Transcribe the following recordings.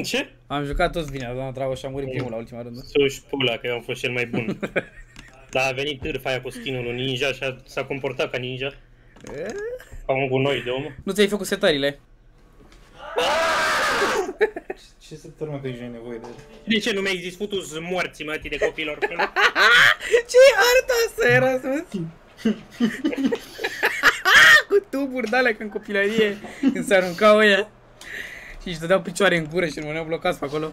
Ce? Am jucat toți bine, doamna Dragoș și am murit primul la ultima rândă. Să-și pula, că eu am fost cel mai bun. Dar a venit târfa aia cu skinul lui ninja și a- s-a comportat ca ninja. Ca un gunoi de om. Nu ți-ai făcut setările? Ce să tărmă că ești nevoie de De ce nu mi-ai zis futus morții mătii de copilor? ce arta asta era, să Cu tuburi de alea ca în copilărie, când se aruncau ăia. Și își dădeau picioare în gură și rămâneau blocați pe acolo.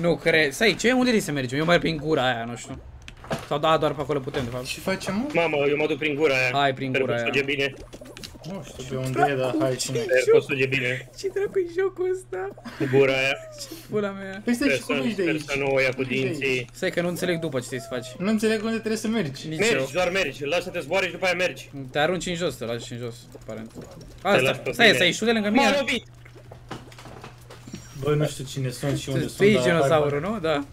Nu cred. Stai, ce? Unde trebuie să mergem? Eu mai prin gura aia, nu știu. Sau da, doar pe acolo putem, de fapt. Ce facem, mă? Mamă, eu mă duc prin gura aia. Hai, prin Sper gura că aia. suge bine. Nu știu pe unde e, dar hai cine. Sper că suge bine Ce dracu e jocul ăsta? gura aia. Ce pula mea. Păi stai Sper și cum să, ești de sper aici? să nu o ia cu Cum ești de aici? dinții. Stai că nu înțeleg după ce trebuie să faci. Nu înțeleg unde trebuie să mergi. Nici eu. Mergi, doar mergi. Lasă-te zboare și după aia mergi. Te arunci în jos, te lași în jos, aparent. las Asta, pe stai, tine. stai, știu de lângă M-a mine. lovit! Bă, nu știu cine sunt și unde Tu sunt. ești dar hai, dinozaurul, nu? Da.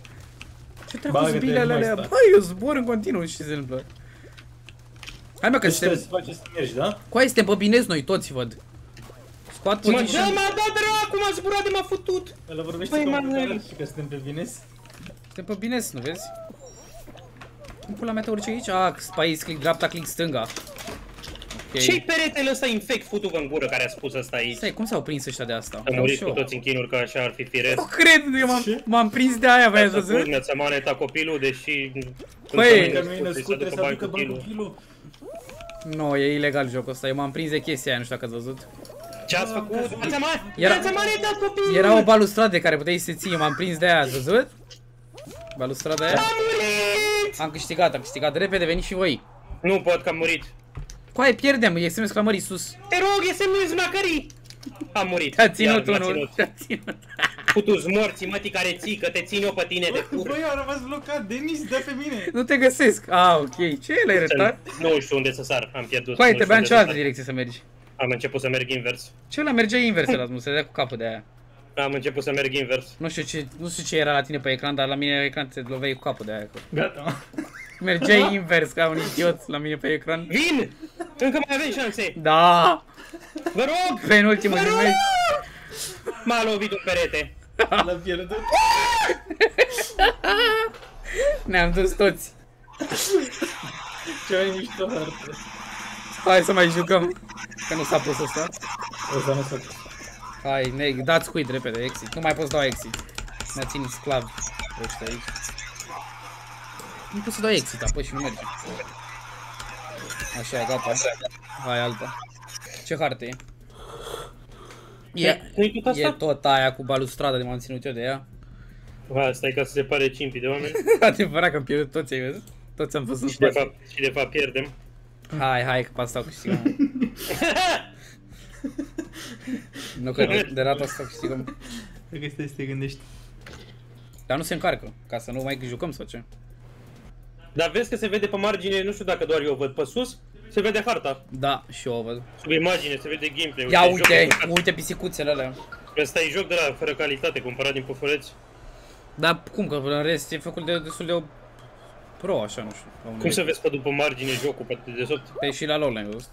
Ce dracu Bagă-te sunt bilele în alea? ăsta. Băi, eu zbor în continuu, ce se întâmplă? Hai mă că Deci trebuie suntem... să faci să mergi, da? Coai, suntem pe binezi noi toți, văd. Scoat Mă, puțin și... da, m-a dat dracu, m-a zburat de m-a futut! Ăla vorbește Păi, cu Manuel. un și că suntem pe bine. Suntem pe binezi, nu vezi? Cum pula mea te urci aici? Ah, space, click dreapta, click stânga. Ok. Ce-i peretele ăsta infect futu în gură care a spus asta aici? Stai, cum s-au prins ăștia de asta? Am Vreau murit și cu eu. toți în chinuri că așa ar fi firesc. Nu cred, eu m-am, Ce? m-am prins de aia, v-ai Să văzut? pun, ți-a maneta copilul, deși... Băi, Că nu e născut, trebuie să aducă bani cu kilul. Nu, e ilegal jocul ăsta, eu m-am prins de chestia aia, nu știu dacă ați văzut. Ce ați făcut? Ți-a ma- Era- ți-a maneta copilul! Era o balustradă de care puteai să ții, eu m-am prins de aia, ați văzut? Balustrada aia? Am murit! Am câștigat, am câștigat. Repede, veniți și voi. Nu pot că am murit. Coaie, pierdem, e semnul exclamării sus. Te rog, e semnul izmacării! Am murit. Te-a ținut Iar m-a unul. Te-a ținut. Putu-ți morții, mătii care ții, că te țin eu pe tine de cur. Băi, a rămas blocat, Denis, dă pe mine! Nu te găsesc. Ah, ok. Ce e la retard? Nu știu unde să sar, am pierdut. Coaie, Nu trebuia în știu cealaltă unde să direcție să mergi. sar. Am început să merg invers. Ce ăla mergea invers, Erasmus, se dea cu capul de aia. Am început să merg invers. Nu știu ce, nu știu ce era la tine pe ecran, dar la mine pe ecran te loveai cu capul de aia. Gata. Mergeai invers ca un idiot la mine pe ecran. Vin! Încă mai avem șanse! Da! Vă rog! Penultimul Vă din rog! meci. M-a lovit un perete. L-a pierdut. Ne-am dus toți. Ce mai mișto hartă. Hai să mai jucăm. Că nu s-a pus ăsta. Ăsta nu s-a Hai, ne, dați quit repede, exit. Nu mai poți da exit. Ne țin sclav ăștia aici. Nu pot să dau exit, apoi și nu merge. Așa, gata. Hai, alta. Ce hartă e? E, Nu-i tot e asta? tot aia cu balustrada de m-am ținut eu de ea. Asta e ca să se pare cimpii de oameni. Adevărat că am pierdut toți, ai văzut? Toți am fost în Și de spate. fapt, și de fapt pierdem. Hai, hai, că pe asta o câștigăm. nu că de, de data asta o câștigăm. Cred că stai să te gândești. Dar nu se încarcă, ca să nu mai jucăm sau ce. Dar vezi că se vede pe margine, nu știu dacă doar eu văd, pe sus, se vede harta. Da, și eu o văd. Sub imagine se vede gameplay. Ia uite, jocul- uite pisicuțele alea. Ăsta e joc de la fără calitate comparat din pufuleți. Dar cum că în rest e făcut de destul de pro, așa, nu știu. la un Cum să nivel. vezi pe după margine jocul pe de desubt? Pe și la LOL l-ai văzut.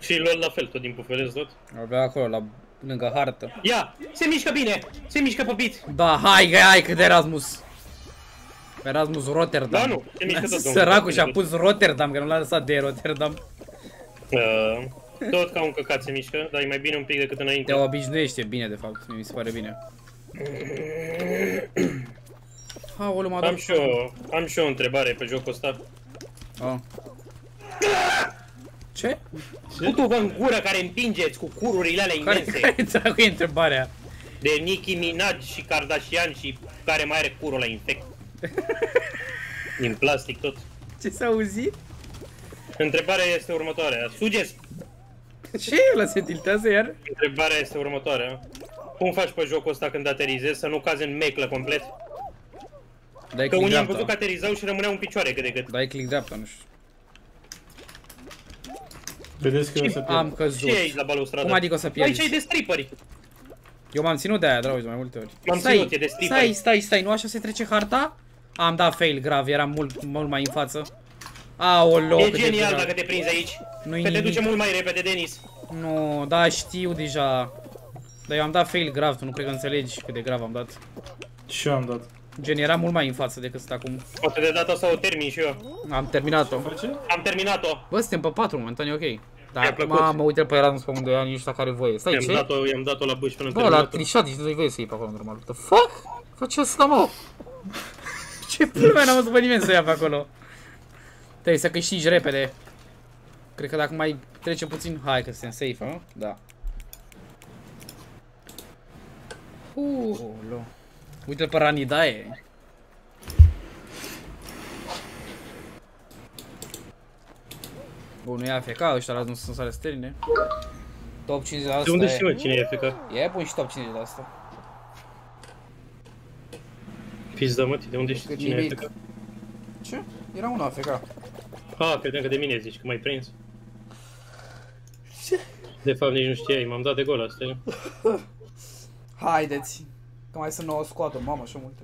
Și lor la fel, tot din pufuleți tot. Avea acolo, la lângă hartă. Ia! Se mișcă bine! Se mișcă pe bit! Da, hai, hai, hai, cât de Erasmus. Erasmus Rotterdam. Da, nu, se mișcă tot, domnule. Săracul și-a pus Rotterdam, că nu l-a lăsat de Rotterdam. Uh, tot ca un căcat se mișcă, dar e mai bine un pic decât Te înainte. obișnuiește bine, de fapt, mi se pare bine. Aoleu, m-a dat... Am și, eu, am și eu o întrebare pe jocul ăsta. Oh. Ce? Putu-vă în gură care împingeți cu cururile alea Care, imense care dracu e întrebarea? de Nicki Minaj și Kardashian și care mai are curul la infect. Din plastic tot. Ce s-a auzit? Întrebarea este următoarea. Sugeți! Ce? Ăla se tiltează iar? Întrebarea este următoarea. Cum faci pe jocul ăsta când aterizezi să nu cazi în meclă complet? Dai Că click unii am văzut că dreapta. aterizau și rămâneau în picioare cât de cât. Dai click dreapta, nu știu. Vedeți că eu o să pierd. Am căzut. Ce e aici la balustradă? Cum adică o să pierzi? Aici e de stripperi. Eu m-am ținut de aia, dragi, mai multe ori. M-am stai, ținut, e de stripper. stai, stai, stai, nu așa se trece harta? Am dat fail grav, eram mult, mult mai în față. Aoleu, E cât de genial grav. dacă te prinzi aici. Nu-i Că te nimic. duce mult mai repede, Denis. Nu, da, știu deja. Dar eu am dat fail grav, tu nu cred că înțelegi cât de grav am dat. Și eu am dat. Gen, era mult mai în față decât sunt acum. Poate de data asta o termin și eu. Am terminat-o. Face? Am terminat-o. Bă, suntem pe 4 momentan, e ok. Mi-a Dar plăcut. acum mă uite pe Erasmus pe unde ani nici care voie. Stai, I-am ce? dat-o, i-am dat-o la bâș până Bă, l-a trișat, deci nu-i voie să iei pe acolo normal. What the fuck? Face asta, mă? Ce pula mea n-am văzut pe nimeni să ia pe acolo. Trebuie să câștigi repede. Cred că dacă mai trece puțin... Hai că suntem safe, nu? Da. Uh, lo. Uite-l pe Ranidae. Bun, nu e AFK, ăștia la nu sunt sale sterine. Top 50 de asta De unde e. știi, mă, cine e FK? E bun și top 50 de asta. Pizda, mă, de unde știți Cât cine e nimic. FK? Ce? Era un AFK. Ah, credeam că de mine zici, că m-ai prins. De fapt, nici nu știai, m-am dat de gol asta. e. Haideți. Că mai sunt 9 scoate, mamă, așa multe.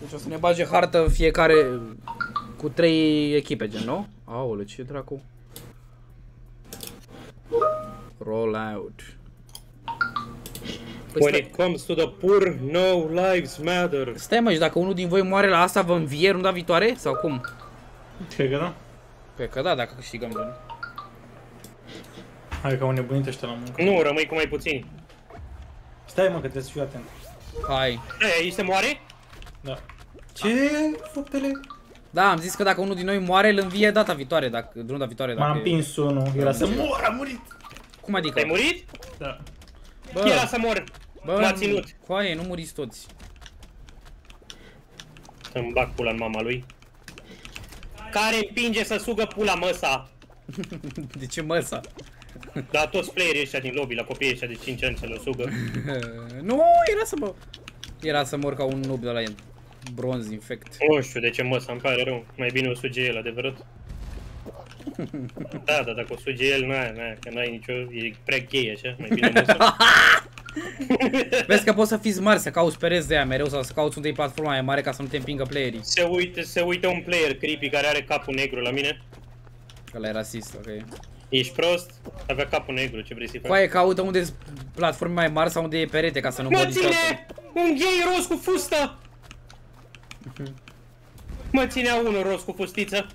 Deci o să ne bage hartă fiecare cu 3 echipe, gen, nu? Aoleu, ce dracu? Roll out. Păi When stai, it comes to the poor, no lives matter. stai mă, și dacă unul din voi moare la asta, vă învie runda viitoare? Sau cum? Cred că da. Păi că da, dacă câștigăm, gen. Hai că au nebunit ăștia la muncă. Nu, rămâi cu mai puțini. Stai mă că trebuie să fiu atent. Hai. Ei, aici se moare? Da. Ce? Fuptele? Da, am zis că dacă unul din noi moare, îl învie data viitoare, dacă, runda viitoare, dacă... M-am e- împins unul. Era să mor, a murit. Cum adică? Ai murit? Da. Bă, Era să mor. M-a ținut. Coaie, nu muriți toți. Să-mi bag pula în mama lui. Care împinge să sugă pula măsa. De ce măsa? Dar toți playerii ăștia din lobby, la copiii ăștia de 5 ani să le sugă. nu, era să mă... Era să mor ca un noob de la el. Bronz infect. Nu știu de ce măsa, îmi pare rău. Mai bine o suge el, adevărat. Da, da, dacă o suge el, n-ai, n-ai, că n-ai nicio... E prea gay așa, mai bine măsa. Vezi că poți să fiți smart, să cauți pereți de aia mereu sau să cauți unde e platforma mai mare ca să nu te împingă playerii. Se uite, se uită un player creepy care are capul negru la mine. Că la e rasist, ok. Ești prost? Avea capul negru, ce vrei să-i faci? Coaie, caută unde sunt platforme mai mari sau unde e perete ca să nu Mă mă niciodată. ține un gay roz cu fustă! Mă ținea unul roz cu fustiță.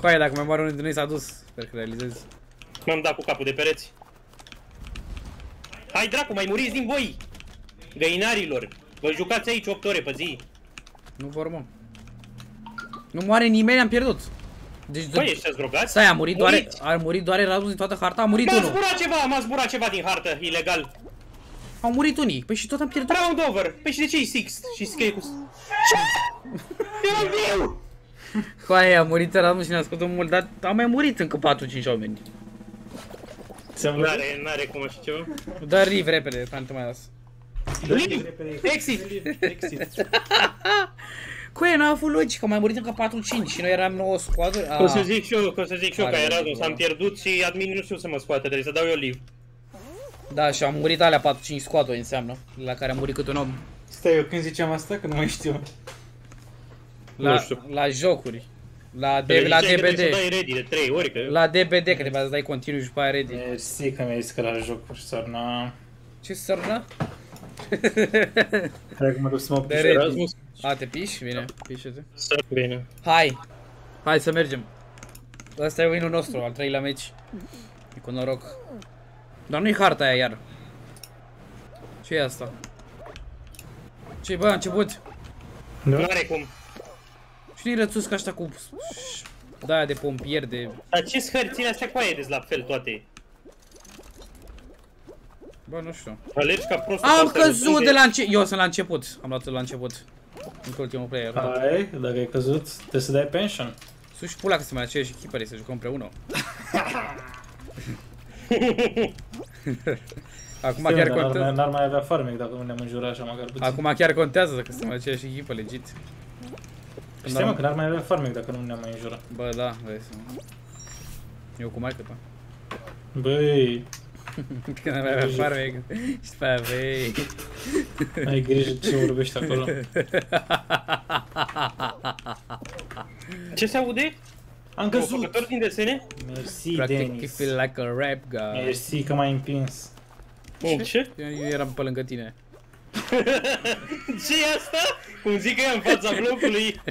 Coaie, dacă mai moare unul dintre noi s-a dus. Sper că realizezi. M-am dat cu capul de pereți. Hai dracu, mai muriți din voi! Găinarilor! Vă jucați aici 8 ore pe zi. Nu vor, mă. Nu moare nimeni, am pierdut. Deci, Băi, ăștia drogați? Stai, a murit doar, Muriți! a murit doar Erasmus din toată harta, a murit M-a unul. zburat ceva, m-a zburat ceva din hartă, ilegal. Au murit unii. Păi și tot am pierdut. Round over. Păi și de ce e Six? Și scrie cu... Ce? Era viu! Coaie, a murit Erasmus și ne-a scos mult, dar au mai murit încă 4-5 oameni. Ți-am luat? N-are, n-are cum așa ceva. Dă riv repede, pentru mai las. Leave! Exit! Exit. Coaie, n-a avut logică, au mai murit încă 4-5 și noi eram 9 squaduri. O să zic și eu, că o să zic și eu Are că logică, Erasmus, da. am pierdut și admin nu știu să mă scoate, trebuie să dau eu leave. Da, și au murit alea 4-5 squaduri înseamnă, la care a murit câte un om. Stai, eu când ziceam asta, că nu mai știu. La, Nu știu. la jocuri. La, Trebuie de, la ziceai că trebuie DBD. Să dai ready de 3 ori, că... La DBD, că trebuia să dai continuu și pe aia ready. Mersi că mi-ai zis că la jocuri, sau na... Ce sărnă? Cred că mă duc să mă De piș. ready. Erasmus, A, te piși? Bine, pișe-te. să bine. Hai! Hai să mergem. Asta e win-ul nostru, al treilea meci. E cu noroc. Dar nu-i harta aia iar. ce e asta? ce bă, a început? Da? N-are cum. Cine-i rățuscă asta cu... Da, de pompier, de... Dar ce hărțile astea cu aia de la fel toate? Bă, nu știu. Alergi ca prostul Am pe astea căzut rotunde. de la început. Eu sunt la început. Am luat la început. Încă ultimul player. Hai, dacă ai căzut, trebuie să dai pension. Sus și pula că suntem la aceeași echipă, să jucăm împreună. Acum Știu, chiar dar n-ar mai- contează. N-ar mai avea farmec dacă nu ne-am înjurat așa măcar puțin. Acum chiar contează că suntem la aceeași echipă, legit. Când Stai mă, am- că n-ar mai avea farmec dacă nu ne-am mai înjurat. Bă, da, vezi. Eu cu mai ta. Băi, Când am avea farmec. Și pe aia, vei. ai grijă ce vorbești acolo. Ce se aude? Am Un căzut! făcător din desene? Mersi, Practic, you Denis. feel like a rap guy. Mersi că m-ai împins. Ce? Ce? Eu eram pe lângă tine. ce e asta? Cum zic că e în fața blocului.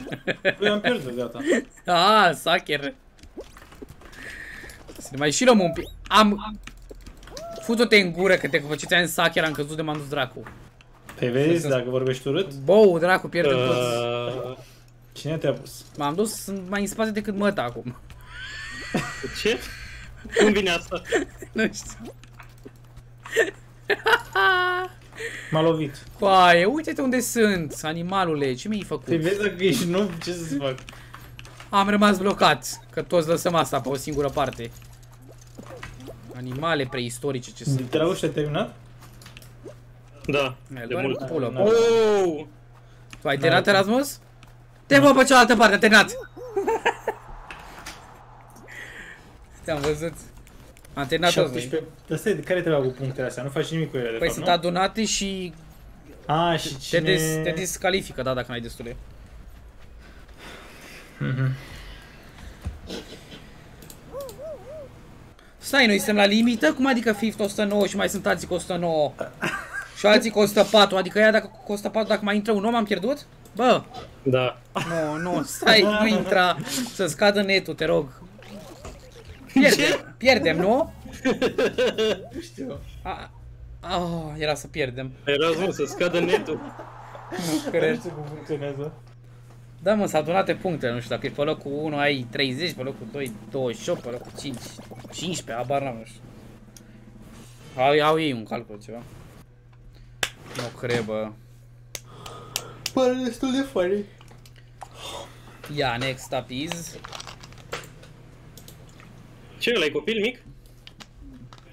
Păi am pierdut, gata. Ah, Sacher. Să ne mai și luăm un pic. Am... Futu-te în gură că te ce ți-am Sacher, am căzut de m-am dus dracu. Pe vezi, dacă vorbești urât, Bou, dracu, pierdem toți. Uh, cine te-a pus? M-am dus sunt mai în spate decât măta acum. ce? Cum vine asta? Nu știu. M-a lovit. Coaie, uite-te unde sunt, animalule, ce mi-ai făcut? Te vezi dacă ești nu, ce să-ți fac? Am rămas blocat, că toți lăsăm asta pe o singură parte. Animale preistorice, ce sunt. Dragul și-a terminat? Da, Mi-a de luat mult. pulă. Da. Oh! Tu ai terminat Erasmus? Te mă pe cealaltă parte, am terminat! Te-am văzut. Am terminat toți noi. 17. Asta e de care treaba cu punctele astea? Nu faci nimic cu ele, de Păi fapt, sunt nu? adunate și A, și te, cine... des, te discalifică, da, dacă n-ai destule. Mhm. Stai, noi suntem la limită? Cum adică FIFA 109 și mai sunt alții cu 109? Și alții cu 104, adică ea dacă cu 104, dacă mai intră un om, am pierdut? Bă, Da. nu, nu, stai, nu intra, să scadă netul, te rog. Pierdem, pierdem, nu? Nu știu. A, a, era să pierdem. Erasmus, să scadă netul. Nu Nu cred. știu cum funcționează. Da, mă, s-au adunate puncte, nu știu, dacă e pe locul 1 ai 30, pe locul 2 28, pe locul 5 15, habar n-am, nu știu. Au, au ei un calcul, ceva. Nu cred, bă. Pare destul de funny. Ia, next up is... Ce, ăla e copil mic?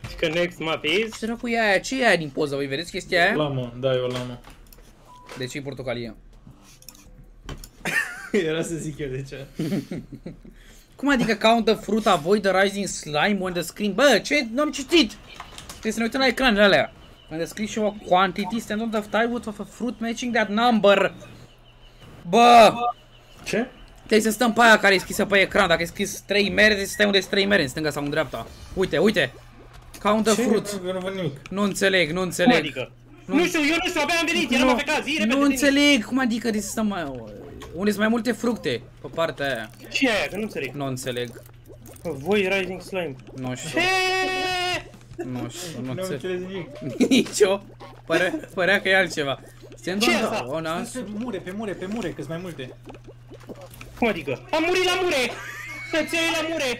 Și că next map is... Ce dracu e aia? Ce e aia din poză? Voi vedeți chestia aia? La mă, da, eu la mă. De ce e portocalie? Era să zic eu de ce. Cum adică counter fruit avoid the rising slime on the screen? Bă, ce? Nu am citit! Trebuie să ne uităm la ecranele alea. When the screen show a quantity stand on the tile of a fruit matching that number. Bă! Ce? Trebuie să stăm pe aia care e scrisă pe ecran. Dacă e scris 3 mere, trebuie să stai unde sunt 3 mere, în stânga sau în dreapta. Uite, uite. Count the Ce? fruit. Eu nu văd nimic. Nu înțeleg, nu Cum înțeleg. adică? Nu știu, eu nu știu, abia am venit, eram Nu, afecat, zi repede. nu Denis. înțeleg. Cum adică trebuie să stăm mai... Unde sunt mai multe fructe pe partea aia. Ce e aia, că nu înțeleg. Nu înțeleg. Voi Rising Slime. Nu știu. Ce? Nu știu, nu Nu am înțeleg. înțeles nimic. Nici eu. Părea, părea că e altceva. Stand Ce on e the- asta? on a- Pe mure, pe mure, pe mure, că mai multe. Cum adică? Am murit la mure! Să ți iei la mure!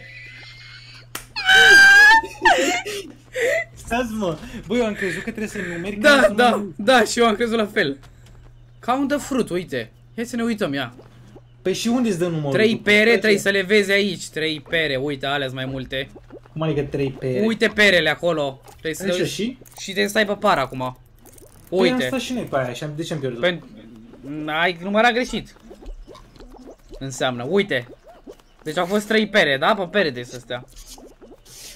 Stați mă! Băi, eu am crezut că trebuie să numeri Da, care da, sunt- da, și eu am crezut la fel. Count the fruit, uite. Hai să ne uităm, ia. Păi și unde îți dă numărul? Trei după? pere, trebuie să le vezi aici. Trei pere, uite, alea mai multe. Cum adică trei pere? Uite perele acolo. Trebuie să le Așa uiți. și? Și trebuie să stai pe par acum. Păi am Uite. stat și noi pe aia și am, de ce am pierdut? Pentru... Ai numărat greșit. Înseamnă, uite. Deci au fost trei pere, da? Pe pere trebuie să stea.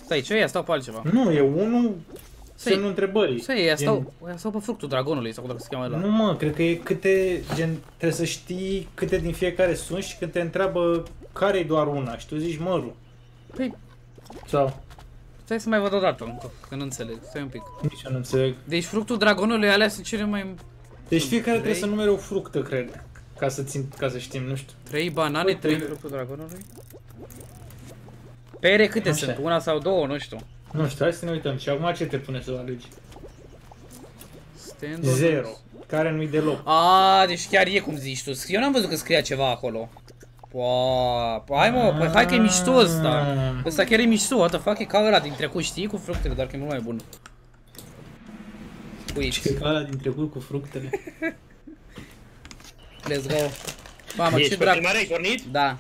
Stai, ce e? Stau pe altceva. Nu, e unul Să-i- semnul întrebării. Să e, stau, ăia stau pe fructul dragonului sau cum se cheamă ăla. Nu mă, cred că e câte, gen, trebuie să știi câte din fiecare sunt și când te întreabă care e doar una și tu zici mărul. Păi, Sau, stai să mai văd o dată, încă, că nu înțeleg. Stai un pic. nici eu nu înțeleg. Deci fructul dragonului alea sunt cele mai... Deci fiecare Trei. trebuie să numere o fructă, cred. Ca să, țin, ca să știm, nu știu. Trei banane, Uite. trei fructul dragonului? Pere câte Așa. sunt? Una sau două, nu știu. Nu știu, hai să ne uităm. Și acum ce te pune să alegi? Stand on- Zero. Care nu-i deloc. A, deci chiar e cum zici tu. Eu n-am văzut că scria ceva acolo. Pua, păi hai mă, păi hai că e mișto ăsta. Ah. Ăsta chiar e mișto, what the fuck, e ca ăla din trecut, știi, cu fructele, dar că e mult mai bun. Uite, E ca ăla din trecut cu fructele. let's go. Mamă, ce Ești pe drag... filmare, ai pornit? Da,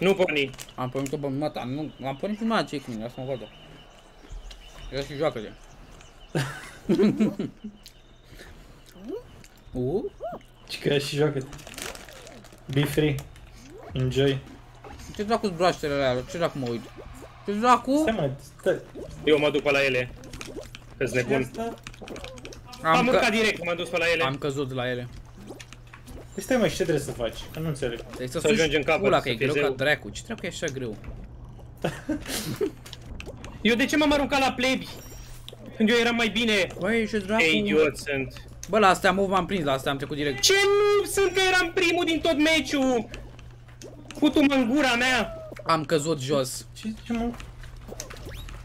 Nu porni. am pornit-o pe mata, nu, am pornit filmarea ce cu mine, asta mă vadă. Ia și joacă de. Uh? Și că și joacă Be free. Enjoy. Ce dracu sunt broaștele alea? Ce dracu mă uit? Ce dracu? Stai mă, stai. Eu mă duc pe la ele. Că-s nebun. Asta? Am Am, urcat că... direct, m-am dus pe la ele. am căzut la ele. Păi stai mai, și ce trebuie să faci? Că nu înțeleg. Trebuie să Să ajungi în suci capăt, pula, să că e fii greu ca zeu. dracu. Ce trebuie că e așa greu? Eu de ce m-am aruncat la plebi? Când eu eram mai bine. Băi, ce dracu. Ce idiot sunt. Bă, la astea move m-am prins, la astea am trecut direct. Ce nu sunt că eram primul din tot meciul? Putu-mă în gura mea. Am căzut jos. Ce, ce mă?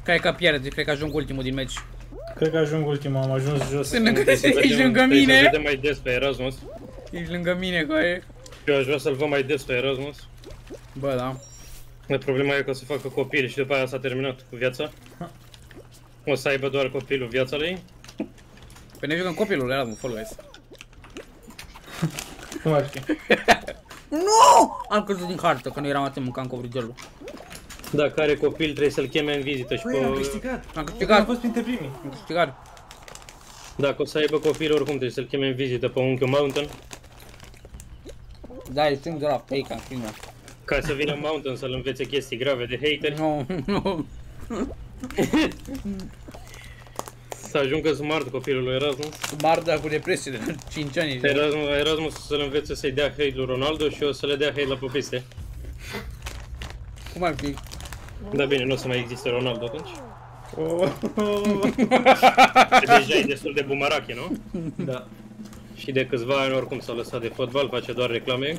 Cred că pierde, cred că ajung ultimul din meci. Cred că ajung ultimul, am ajuns jos. Sunt lângă, Trebuie să ești vedem- lângă trebuie Să mine. vedem mai des pe Erasmus. Ești lângă mine, că e. Eu aș vrea să-l văd mai des pe Erasmus. Bă, da. Dar problema e că o să facă copil și după aia s-a terminat cu viața. O să aibă doar copilul viața lui. Pe ne jucăm copilul, era un Fall Guys. Cum ar fi? Nu! Am căzut din hartă, că nu eram atent, mâncam covrigelul. Dacă are copil trebuie să-l cheme în vizită și Băi, am pe... câștigat. Am Am câștigat, fost printre primii. am câștigat. Dacă o să aibă copil oricum trebuie să-l cheme în vizită pe unchiul Mountain. Da, e singur la fake în filmă. Ca să vină Mountain să-l învețe chestii grave de hateri. Nu, nu. Să ajungă smart copilul lui Erasmus. Marda cu depresie de 5 ani. Erasmus, Erasmus să-l învețe să-i dea hate lui Ronaldo și o să le dea hate la popiste. Cum ar fi? Da bine, nu o să mai existe Ronaldo atunci. Oh, oh, Că deja e destul de bumarache, nu? da. Și de câțiva ani oricum s-a lăsat de fotbal, face doar reclame.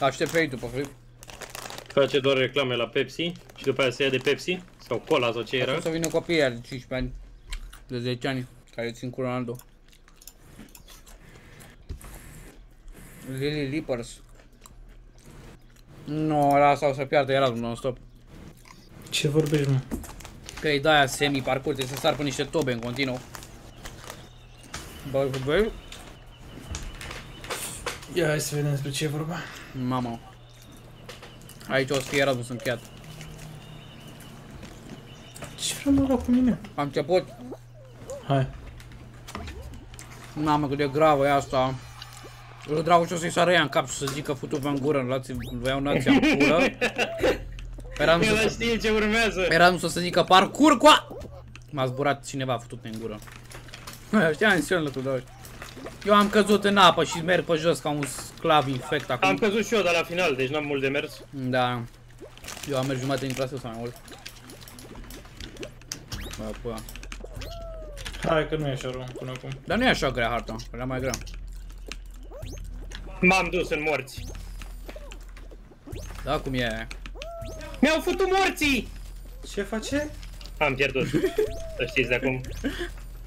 Aștept pe YouTube, pe Face doar reclame la Pepsi și după aia se ia de Pepsi sau Cola sau ce era. O să vină copiii aia de 15 ani. De 10 ani. Care țin cu Ronaldo. Lily Lippers. Nu, lasă o să piardă Erasmus non-stop. Ce vorbești, mă? Că e de-aia semi-parcurs, trebuie să sar pe niște tobe în continuu. Bă, bă, bă, Ia hai să vedem despre ce e vorba. mama. Aici o să fie Erasmus încheiat. Ce vreau mă lua cu mine? Am început. Hai. Mamă, cât de gravă e asta. Lui Dragu și o să-i sară ea în cap și să zică futu pe în gură, luați, vă iau nația în gură. Eram El să, știe ce urmează. eram să zică parcur cu a... M-a zburat cineva futut în gură. Știam în tu doi. Eu am căzut în apă și merg pe jos ca un sclav infect acum. Am căzut și eu de la final, deci n-am mult de mers. Da. Eu am mers jumătate din traseu sau mai mult. Bă, pula. Hai că nu e așa rău până acum. Dar nu e așa grea harta, era mai grea. M-am dus în morți. Da, cum e? Mi-au futut morții! Ce face? Am pierdut. Să știți de acum.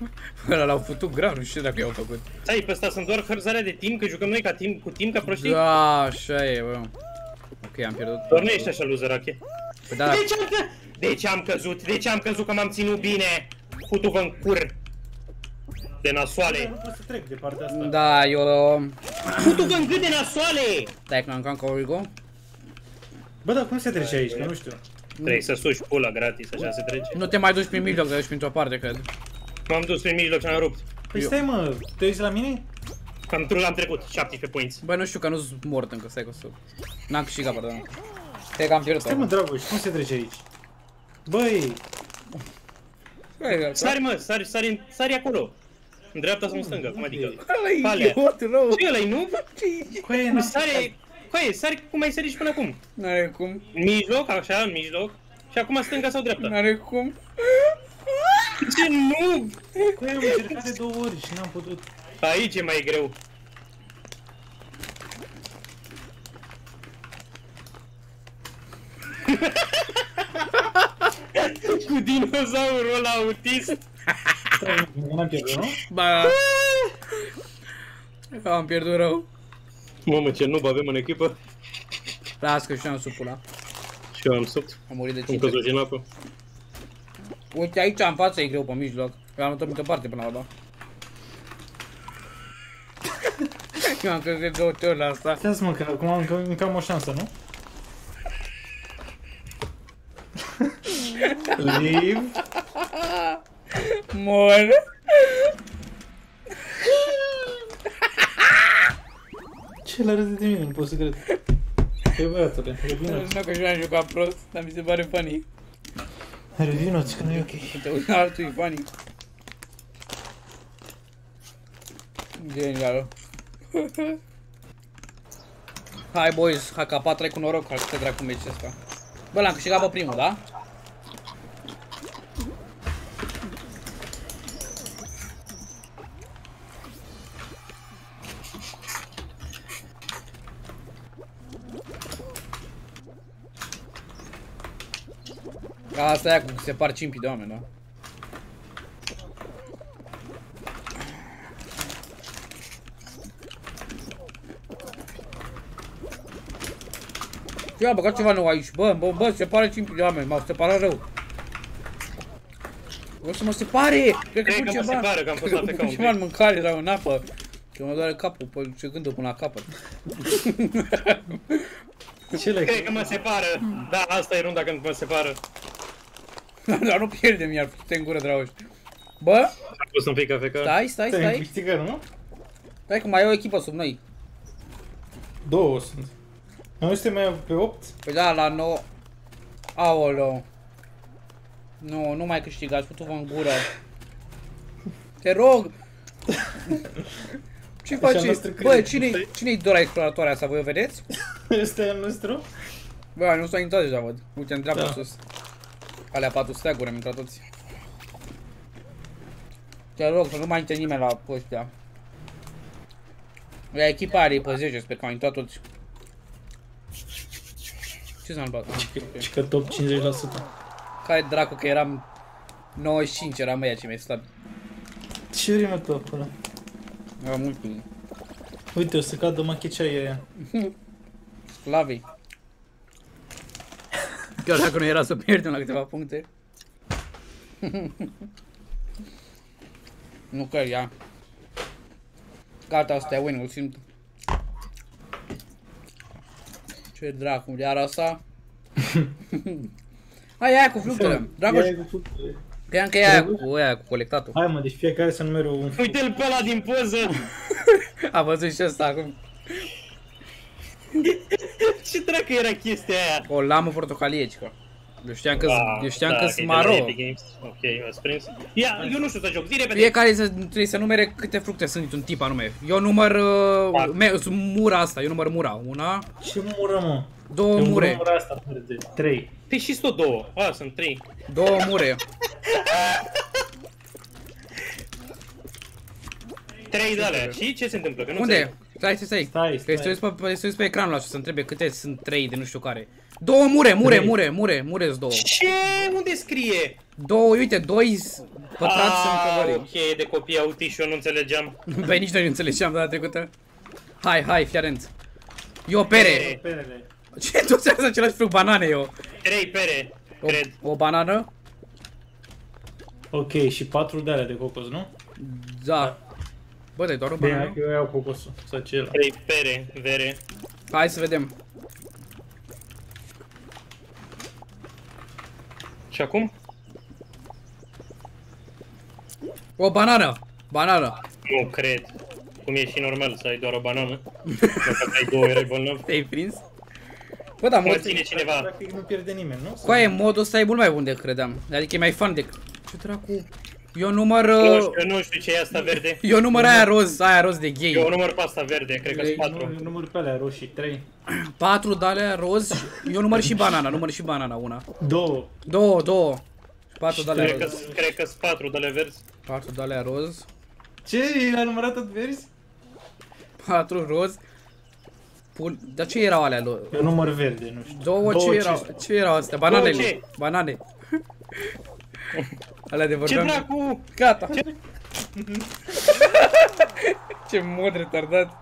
Ăla l-au futut grav, nu știu dacă i-au făcut. Stai, pe ăsta sunt doar hărzarea de timp, că jucăm noi ca timp, cu timp, ca proștii. Da, așa e, bă. Ok, am pierdut. Doar nu ești așa luzărache. Păi da, De ce am, că... de ce am căzut? De ce am căzut că m-am ținut bine? Futu-vă în cur. De Nu nasoale. pot să trec de partea asta. da, eu... Futu-vă în gât de nasoale! Stai că am cam Origo. Bă, dar cum se trece aici? Că nu știu. Trebuie să suși pula gratis, așa se trece. Nu te mai duci prin mijloc, te duci printr-o parte, cred. M-am dus prin mijloc și am rupt. Păi Eu- stai mă, te uiți la mine? Am, tru- am trecut, 17 points. Băi, nu știu că nu sunt mort încă, stai că o să... N-am câștigat, pardon. Cred că am pierdut Stai mă, acum. Dragoș, cum se trece aici? Băi, Băi, Sari mă, sari, sari, sari acolo. În dreapta sau în stânga, cum adică? Ăla-i Palea. idiot rău. Ce ăla nu? coaie, n-am Sare, Coaie, sari cum ai sărit și până acum. N-are cum, În mijloc, așa, în mijloc. Și acum stânga sau dreapta? n-are cum. Ce nu? Coaie, am încercat de două ori și n-am putut. Aici e mai greu. Cu dinozaurul ăla autist. Stai, n-am pierdut, nu? Ba... Am pierdut rău. Mamă, ce noob avem în echipă. Las că și eu am sub pula. Și eu am subt. Am murit de Am 5 căzut și în apă. Uite, aici în față e greu pe mijloc. Eu am întâlnit parte până la urmă. Eu am căzut de două ori la asta. Stai mă, că acum încă, încă am o șansă, nu? Live. Mor. Ce la râs de mine, nu pot să cred. Păi băiatule, revinoți. Nu că și eu am jucat prost, dar mi se pare funny. Revino-ți că nu-i ok. Te uita altul Ivani. Genial. Hai boys, HK4 ai cu noroc, hai să te dracu meci ăsta. Bă, l-am câștigat pe primul, da? Asta e cu se par cimpii de oameni, da? Eu am băgat ceva nou aici, bă, bă, bă, se pare cimpii de oameni, m-au separat rău. O să mă separe! Cred că Cred pun că mă ceva, separă, că am fost cred la că pe pun un ceva în pic. mâncare sau în apă. Că mă doare capul, pe ce gândul până la capăt. Ce le Cred că mă separă. Da, asta e runda când mă separă. Dar nu pierdem iar, te în gură, Dragoș. Bă, Am pus un pic cafea. stai, stai, Te-ai stai. câștigat, nu? Stai că mai e o echipă sub noi. Două sunt. Noi suntem mai pe 8? Păi da, la 9... Aoleu. Nu, nu mai câștigați, putu-vă în gură. Te rog! Ce Așa faceți? noastră Bă, crede. cine, cine-i Dora exploratoarea asta? Voi o vedeți? Ăsta e al nostru? Bă, nu s-a intrat deja, văd. Uite, în dreapta Da. sus. Alea patru steaguri am intrat toți. Te rog, să nu mai intre nimeni la ăștia. La echipa are pe 10, sper că au intrat toți. Ce s-a întâmplat? Ah, ok. Și că top 50%. Care dracu că eram 95, eram ăia cei mai slabi. Ce rimă tu acolo? Era mult bine. Uite, o să cadă machicea aia. Sclavii. Chiar dacă nu era să pierdem la câteva puncte. nu că ia. Gata, asta e win, îl simt. Ce dracu, iar asta? Hai, aia cu fructele. Dragoș, Ia cu fructele. cream că e aia cu, aia cu colectatul. Hai mă, deci fiecare să numere un fruct. Uite-l pe ăla din poză! A văzut și ăsta acum. Ce dracu era chestia aia? O lamă portocalie, cică. Eu știam că Ah, eu știam da, că că e sunt de la maro. Epic Games. Ok, m-ați prins. Ia, eu nu știu să joc, zi repede! Fiecare să, trebuie să numere câte fructe sunt un tip anume. Eu număr uh, Fac. me, sunt mura asta, eu număr mura. Una, Ce mură, mă? două Eu mure, număr asta verde. 3. Păi și tot două. A, sunt trei. două mure. Trei de alea. Și ce se întâmplă? Că nu Unde? înțeleg. Stai, stai, stai. Stai, Că stai. să pe, pe, să uiți pe ecranul ăla și să întrebe câte sunt trei de nu știu care. Două mure, mure, Trei. mure, mure, mure sunt două. Ce? Unde scrie? Două, uite, doi s- pătrați sunt Ah, întrebări. ok, de copii autiști și eu nu înțelegeam. Pe nici noi nu înțelegeam data trecută. Hai, hai, fii atent. Eu pere. Pere. Perele. Ce? Toți sunt același fruct, banane eu. Trei pere, cred. O, o banană? Ok, și 4 de alea de cocos, nu? Da. Bă, dai doar o Bine, banană? hai că eu iau cocosul. Sau ce e ăla? Trei pere, vere. Hai să vedem. Și acum? O banană. Banană. Nu cred. Cum e și normal să ai doar o banană. Dacă ai două, erai bolnav. Te-ai prins? Bă, da, Mă mod... ține cineva. Practic nu pierde nimeni, nu? Coaie, modul ăsta e mult mai bun decât credeam. Adică e mai fun decât... Ce dracu? Eu număr... Nu uh, știu, nu știu ce e asta verde. Eu număr aia roz, aia roz de Eu gay. număr pe asta verde, cred că Trei, sunt Nu, patru. eu număr pe alea roșii, 3. Patru de alea roz și... Eu număr și banana, număr și banana una. 2. Două, două. Patru de alea Cred că, roz. cred că sunt patru de ale verzi. Patru de alea roz. Ce? L-a numărat tot verzi? Patru roz. Pul... Dar ce erau alea lor? Eu număr verde, nu știu. Două, ce erau? Ce erau astea? Bananele. ce? Banane. Alea de Ce vorbeam. dracu? Gata. Ce mod retardat.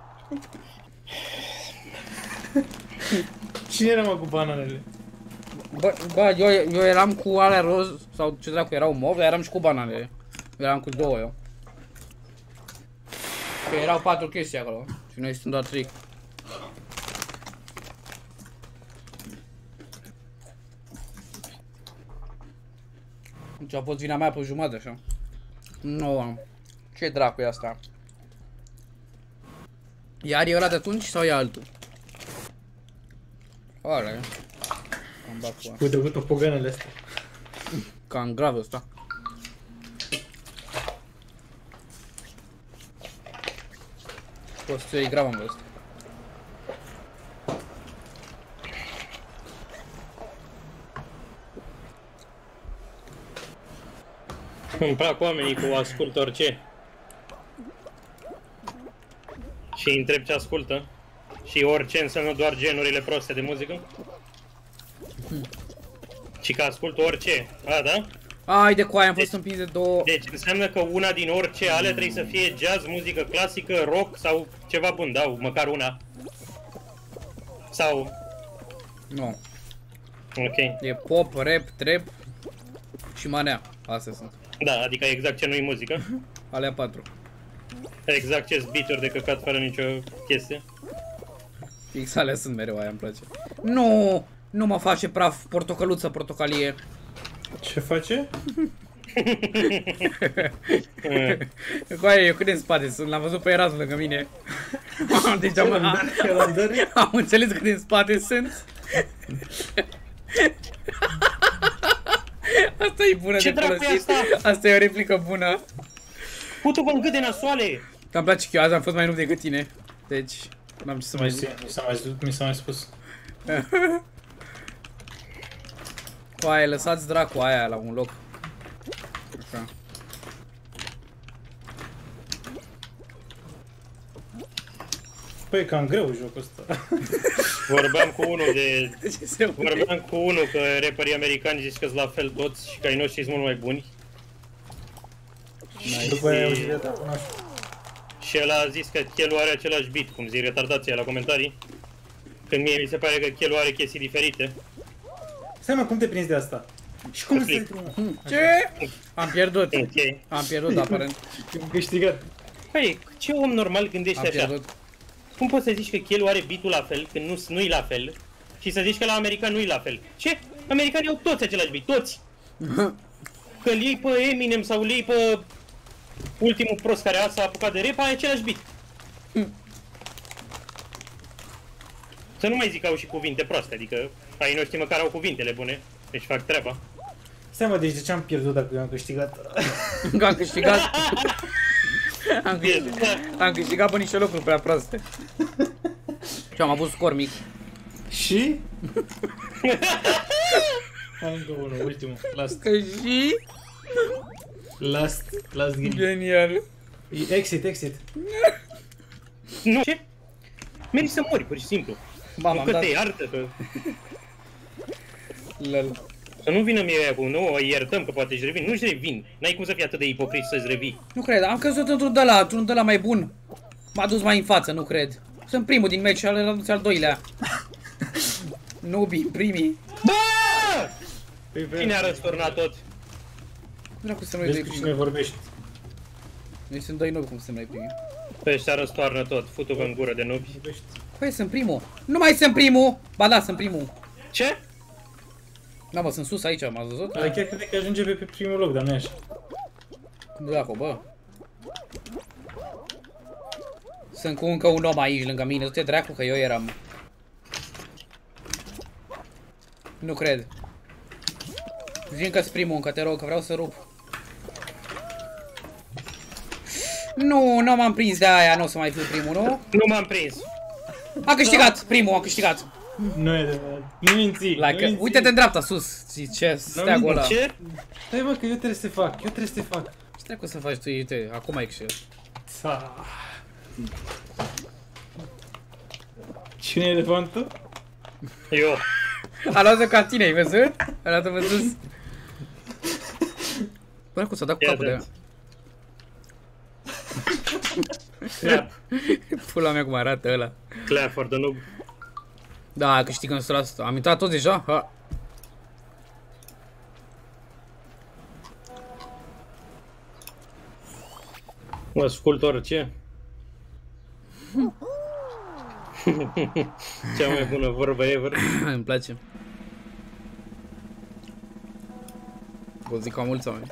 Cine era mă cu bananele? Bă, bă eu, eu eram cu alea roz, sau ce dracu erau mov, dar eram și cu bananele. Eram cu două eu. Că erau patru chestii acolo. Și noi suntem doar trei. Deci a fost vina mea pe jumătate așa. Nu am. Ce dracu e asta? Iar e ăla de atunci sau e altul? Ăla e. Am dat cu ăla. Uite, uite, poganele astea. Cam grav ăsta. Poți să iei grava în Îmi plac oamenii cu ascult orice. Și îi întreb ce ascultă. Și orice înseamnă doar genurile proste de muzică. Și că ascult orice. A, da? Ai de coaie, am fost împins de două. Deci înseamnă că una din orice ale trebuie să fie jazz, muzică clasică, rock sau ceva bun, da? Măcar una. Sau... Nu. Ok. E pop, rap, trap și manea. Astea sunt. Da, adică exact ce nu-i muzică. Alea patru. Exact ce beat de căcat fără nicio chestie. Fix alea sunt mereu, aia îmi place. Nu! Nu mă face praf portocăluță portocalie. Ce face? Cu aia eu cât de în spate sunt, l-am văzut pe Erasmus lângă mine. deci am, am, Calendari? am înțeles cât de în spate sunt. Asta e bună Ce de dracu e folosit. asta? Asta e o replică bună. Putu-vă în gât de nasoale! Că îmi place că eu azi am fost mai nu decât tine. Deci, n-am ce să mai Mi zic. s-a- mi s-a mai, zis- mi s-a mai spus. Cu aia, lăsați dracu aia la un loc. Așa. Păi e cam greu jocul ăsta. Vorbeam cu unul de... De ce se aude? Vorbeam cu unul că rapperii americani zici că sunt la fel toți și că ai noștri sunt mult mai buni. Și după aia au zis, da, nu știu. Și el a zis că Chelu are același beat, cum zic retardația la comentarii. Când mie mi se pare că Chelu are chestii diferite. Stai mă, cum te prinzi de asta? Și cum Click. stai tu? Ce? Am pierdut. Ok. Am pierdut, aparent. Am câștigat. Păi, ce om normal Am gândește așa? pierdut. Cum poți să zici că Chelu are beat la fel, când nu, nu-i la fel, și să zici că la american nu-i la fel? Ce? Americanii au toți același beat, toți! Că îl iei pe Eminem sau îl iei pe ultimul prost care a s-a apucat de rap, ai același beat. Să nu mai zic că au și cuvinte proaste, adică ai noștri măcar au cuvintele bune, deci fac treaba. Stai mă, deci de ce am pierdut dacă eu am câștigat? Că am câștigat. am, câștigat am câștigat pe niște locuri prea proaste. Și am avut scor mic. Și? Am încă unul, ultimul. Last, Că și... last, last game. Genial. E Exit, exit. Nu, ce? Mergi să mori, pur și simplu. Mama, nu am că dat... te iartă, că... Lol. Să nu vină mie aia cu, nu, îi iertăm că poate își revin. Nu-și revin. N-ai cum să fii atât de ipocrit să-ți revii. Nu cred, am căzut într-un de la, într-un de la mai bun. M-a dus mai în față, nu cred. Sunt primul din meci și al dus al doilea. Nubi, primii. Bă! Păi, Cine a răsturnat tot? Dracu să nu-i Vezi doi cu cine primii. vorbești. Noi sunt doi nubi, cum sunt noi primii. Pe ăștia răstoarnă tot. Futu-vă în gură de nubi. Vorbești. Păi sunt primul. Nu mai sunt primul. Ba da, sunt primul. Ce? Da, mă, sunt sus aici, m-ați văzut? Dar chiar crede că ajunge pe, pe primul loc, dar nu e așa. Cum dracu, bă? Sunt cu încă un om aici lângă mine, du-te dracu că eu eram. Nu cred. Vin că primul încă, te rog, că vreau să rup. Nu, nu m-am prins de aia, nu o să mai fiu primul, nu? Nu m-am prins. A câștigat, primul, a câștigat. Nu e adevărat. Nu minți, nu Like, minți. uite-te în dreapta, sus. Zi, Ce steagul ăla. Ce? Stai bă, că eu trebuie să fac, eu trebuie să te fac. Ce trebuie să faci tu, uite, acum ai câștigat. Sa. Cine e elefantul? Eu. A luat-o ca tine, ai văzut? A luat-o pe sus. Bă, cum s-a dat cu Ia capul de ea. dați. Clap. Pula mea cum arată ăla. Clap for the noob. Da, câștigăm 100%. Am intrat tot deja? Ha. Mă ascult orice. Cea mai bună vorbă ever. Îmi place. O zic ca mulți oameni.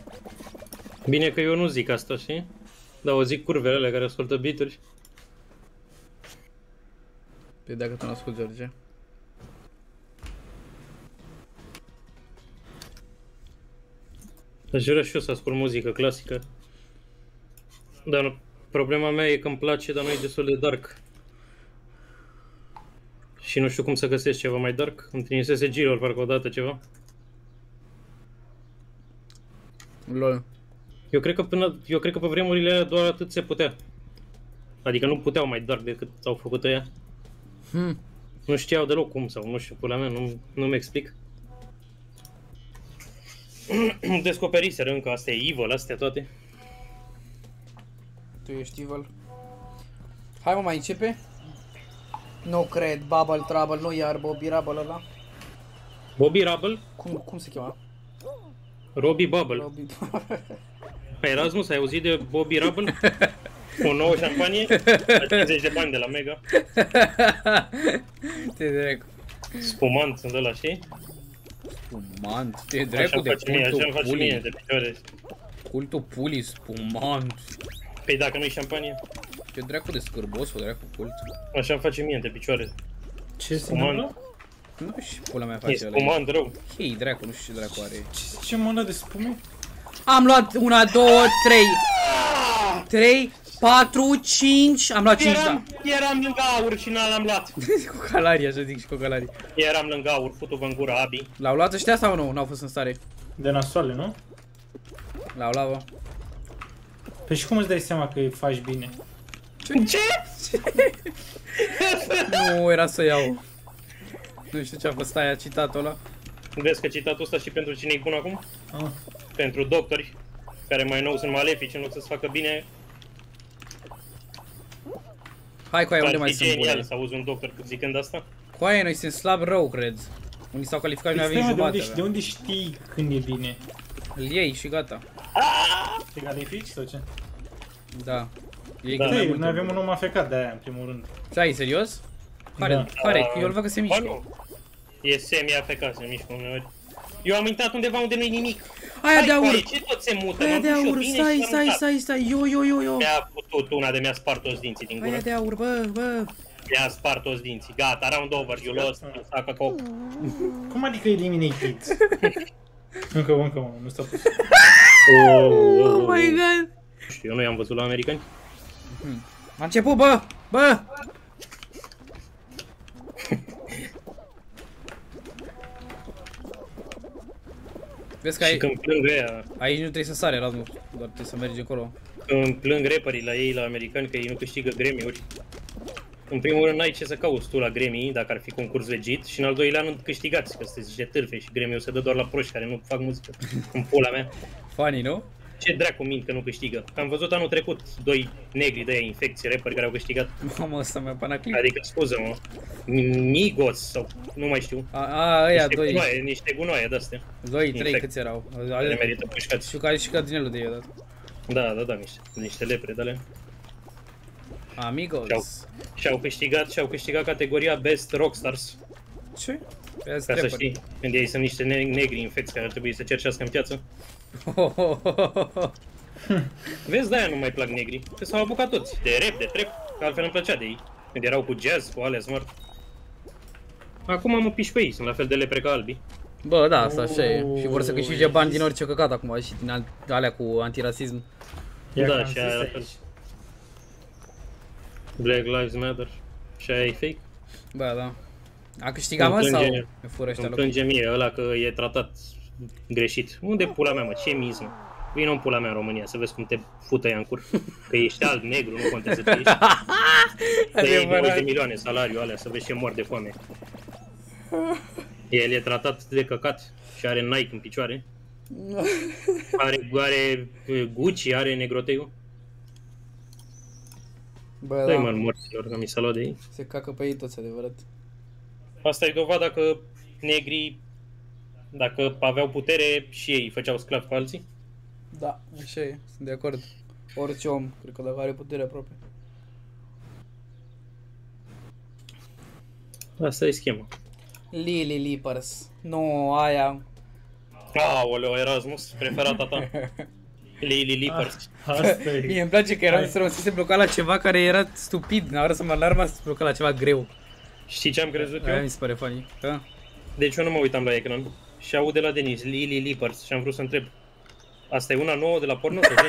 Bine că eu nu zic asta, știi? Dar o zic curvele alea care ascultă beaturi. Pe dacă tu nu asculti, George. Aș vrea și eu să ascult muzică clasică. Dar nu, Problema mea e că îmi place, dar nu e destul de dark. Și nu știu cum să găsesc ceva mai dark. Îmi trimisese Gilor parcă odată ceva. Lol. Eu cred că până, eu cred că pe vremurile alea doar atât se putea. Adică nu puteau mai dark decât au făcut ăia. Hmm. Nu știau deloc cum sau nu știu, pula mea, nu, nu-mi explic. Descoperiseră încă, astea e evil, astea toate. Tu ești evil. Hai mă, mai începe? Nu cred, Bubble Trouble, nu iar Bobby Rubble ăla. Bobby Rubble, Cum, cum se cheamă? Robbie Bubble. Bobby Pe Erasmus, ai auzit de Bobby Rubble? O nouă șampanie? La 50 de bani de la Mega. Te dracu. Spumant sunt ăla, știi? Spumant. Te Așa dracu îmi de face mie, așa îmi cultul face mie pulii. de picioare. Cultul pulii, spumant. Păi dacă nu-i șampanie, Te dracu de scârbos, o dracu cult. așa îmi face mie de picioare. Ce se Spumant. întâmplă? Nu știu pula mea E face ăla. spumant rău. Hei, dracu, nu știu ce dracu are. Ce, ce mână de spume? Am luat una, două, trei. Trei, patru, cinci. Am luat cinci, da. Eram, eram lângă aur și n-am luat. cu calarii, așa zic și cu calarii. Eram lângă aur, putu-vă în gura, Abi. L-au luat ăștia sau nu? N-au fost în stare. De nasoale, nu? L-au luat, bă. Păi și cum îți dai seama că îi faci bine? Ce? Nu era să iau. Nu știu ce a fost aia citatul ăla. Vezi că citatul ăsta și pentru cine e bun acum? Ah. Pentru doctori, care mai nou sunt malefici în loc să-ți facă bine. Hai cu aia, unde Ar mai fi sunt genial bune? să auzi un doctor zicând asta. Cu aia noi suntem slab rău, cred. Unii s-au calificat și noi Păi avem stai, mă, de, unde, jumate. de avea. unde știi când e bine? Îl iei și gata. Te califici sau ce? Da. Iei Da. cât mai Ei, multe noi avem bune. un om afecat de aia, în primul rând. Stai, serios? Care? Da. Care? Eu îl văd că se Ba mișcă. nu. E semi-afecat, se mișcă uneori. Eu am intrat undeva unde nu-i nimic. Aia de Hai, aur! coaie, Ce tot se mută? Aia M-am de dus și eu aur! bine Stai, și am stai, mutat. stai, stai! Yo, yo, yo, yo! Mi-a putut una de mi-a spart toți dinții din Aia gură. de aur, bă, bă! Mi-a spart toți dinții. Gata, round over, you lost. Saca cop. Cum adică eliminated? încă, încă, mă, nu s-a pus. Oh my god! Nu știu, eu nu i-am văzut la americani. A început, bă! Bă! Vezi că Și ai, când plâng ăia, aici nu trebuie să sare, Erasmus, doar trebuie să mergi acolo. când plâng rapperii la ei, la americani, că ei nu câștigă Grammy-uri. În primul rând, n-ai ce să cauți tu la Grammy, dacă ar fi concurs legit, și în al doilea nu câștigați, că sunteți niște târfe și Grammy-ul se dă doar la proști care nu fac muzică. În pula mea. Funny, nu? Ce dracu mint că nu câștigă? Că am văzut anul trecut doi negri de aia infecții rapperi care au câștigat. Mamă, ăsta mi-a panaclip. Adică, scuză-mă, Migos sau nu mai știu. A, a, ăia, niște doi, gunoaie, niște gunoaie de-astea. doi, trei, infect. câți erau? Care merită pușcați. Știu că ai și Cardinelul de eu dat. Da, da, da, niște, niște lepre de alea. Amigos. Ceau. Și au câștigat, și au câștigat categoria Best Rockstars. Ce? Pe azi Ca să trepări. știi, când ei sunt niște ne- negri infecți care ar trebui să cercească în piață. Vezi, de-aia nu mai plac negri. Că s-au apucat toți, de rap, de trap, că altfel îmi plăcea de ei. Când erau cu jazz, cu alea smart. Acum mă piși pe ei, sunt la fel de lepre ca albi. Bă, da, asta așa e. Și vor să câștige bani din orice căcat acum și din al- alea cu antirasism. Ia Da, că am și zis aia la aici. fel. Black Lives Matter. Și aia e fake. Bă, da. A câștigat, mă, Îmi sau plânge- îmi fură ăștia Îmi locul? plânge mie ăla că e tratat greșit. Unde pula mea, mă? Ce miz, mă? Vino în pula mea în România să vezi cum te fută ea în cur. Că ești alb, negru, nu contează ce ești. Că e 20 de Adevărat. milioane salariul alea, să vezi ce mor de foame. El e tratat de căcat și are Nike în picioare. Are, are uh, Gucci, are negroteiul. Bă, Dă-i mă da, în morților, că mi s-a luat de ei. se cacă pe ei toți, adevărat. Asta e dovada că negrii, dacă aveau putere, și ei făceau sclavi pe alții. Da, așa e, sunt de acord. Orice om, cred că dacă are putere aproape. Asta e schema. Lily Leapers. Nu, aia. Aoleo, Erasmus, preferata ta. Lily Leapers. Asta e. Mie îmi place că era să se bloca la ceva care era stupid. N-a să mă alarma să se bloca la ceva greu. Știi ce am crezut Aia eu? mi se pare funny. Da? Deci eu nu mă uitam la ecran. Și aud de la Denis, Lily Leapers. Și am vrut să întreb. Asta e una nouă de la porno? sau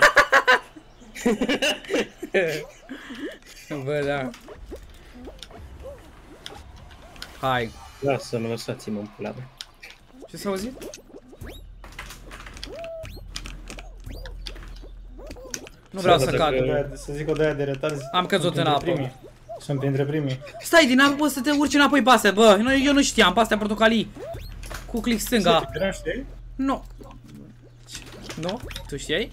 ce? Bă, da. Hai. Lasă-mă, lăsați-mă în pula mea. Ce s-a auzit? Nu vreau să Să cad. dacă- Să zic o de aia de retarzi. Am căzut Sunt în printre apă. primii. Sunt printre primii. Stai, din apă poți să te urci înapoi pe astea, bă. Eu, eu nu știam, pe astea portocalii. Cu click stânga. Eram știi? Nu. Nu? Tu știai?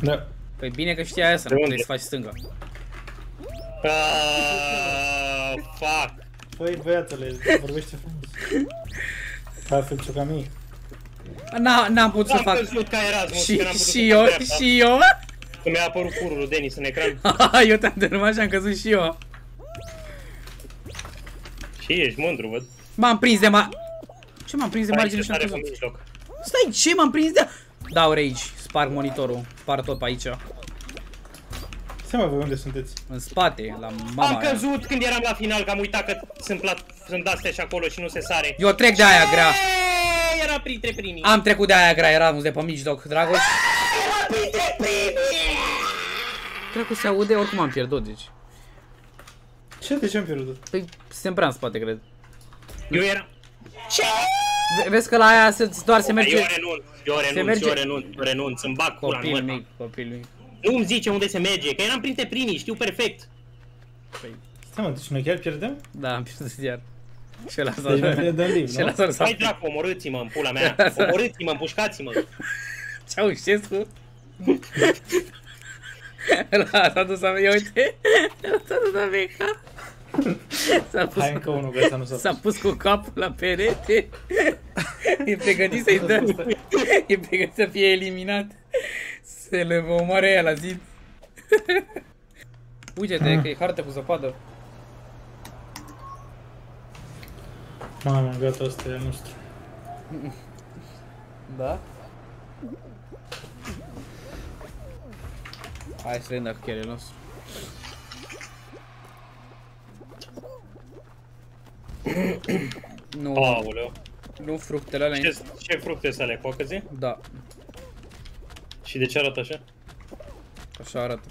Da. Păi bine că știai asta, De nu unde? puteai să faci stânga. Ah, fuck. Păi băiatule, vorbește frumos. Altfel ciuca mic. N- N-am putut să Am fac. căzut ca Erasmus, Și, că n-am putut și să eu, fac dreapta. și eu. Că mi-a apărut curul lui Denis în ecran. eu te-am dărâmat și am căzut și eu. Și ești mândru, văd. M-am prins de ma... Ce m-am prins de margine Aici și am tare pe căzut? mijloc. Stai, ce m-am prins de... Dau rage, sparg monitorul, spar tot pe aici. Stai mă, voi unde sunteți? În spate, la mama Am aia. căzut când eram la final, că am uitat că sunt, plat, sunt astea și acolo și nu se sare. Eu trec de aia grea. Eee, Era printre primii. Am trecut de aia grea, Erasmus, de pe mijloc, Dragoș. Dracu se aude, oricum am pierdut, deci. Ce? De ce am pierdut? Păi, suntem prea în spate, cred. Eu eram... V- vezi că la aia se, doar se Eu merge renunț, eu renunț, merge- eu renunț, eu renunț, îmi bag pula în copil măta. mic, copil mic. Nu îmi zice unde se merge, că eram printre primii, știu perfect. Păi, Stai mă, deci noi chiar pierdem? da, am pierdut iar. Și ăla Deci noi s-a... pierdem liv, Și ăla nu? s-a Hai dracu, omorâți-mă în pula mea, omorâți-mă, împușcați-mă. Ceaușescu. Ăla s-a dus a... Ia uite. S-a dus a beca. S-a pus, Hai încă unul, că ăsta nu s-a s-a pus cu capul la perete. E pregătit să-i dă. E pregătit să fie eliminat. Să le omoare aia la zid. Uite-te că e hartă cu zăpadă. Mamă, gata, ăsta e al nostru. Da? Hai să vedem dacă chiar e nostru. Nu, Aoleu. nu fructele alea. Ce, ce fructe să le coacăzi? Da, Și de ce arată așa? așa arată.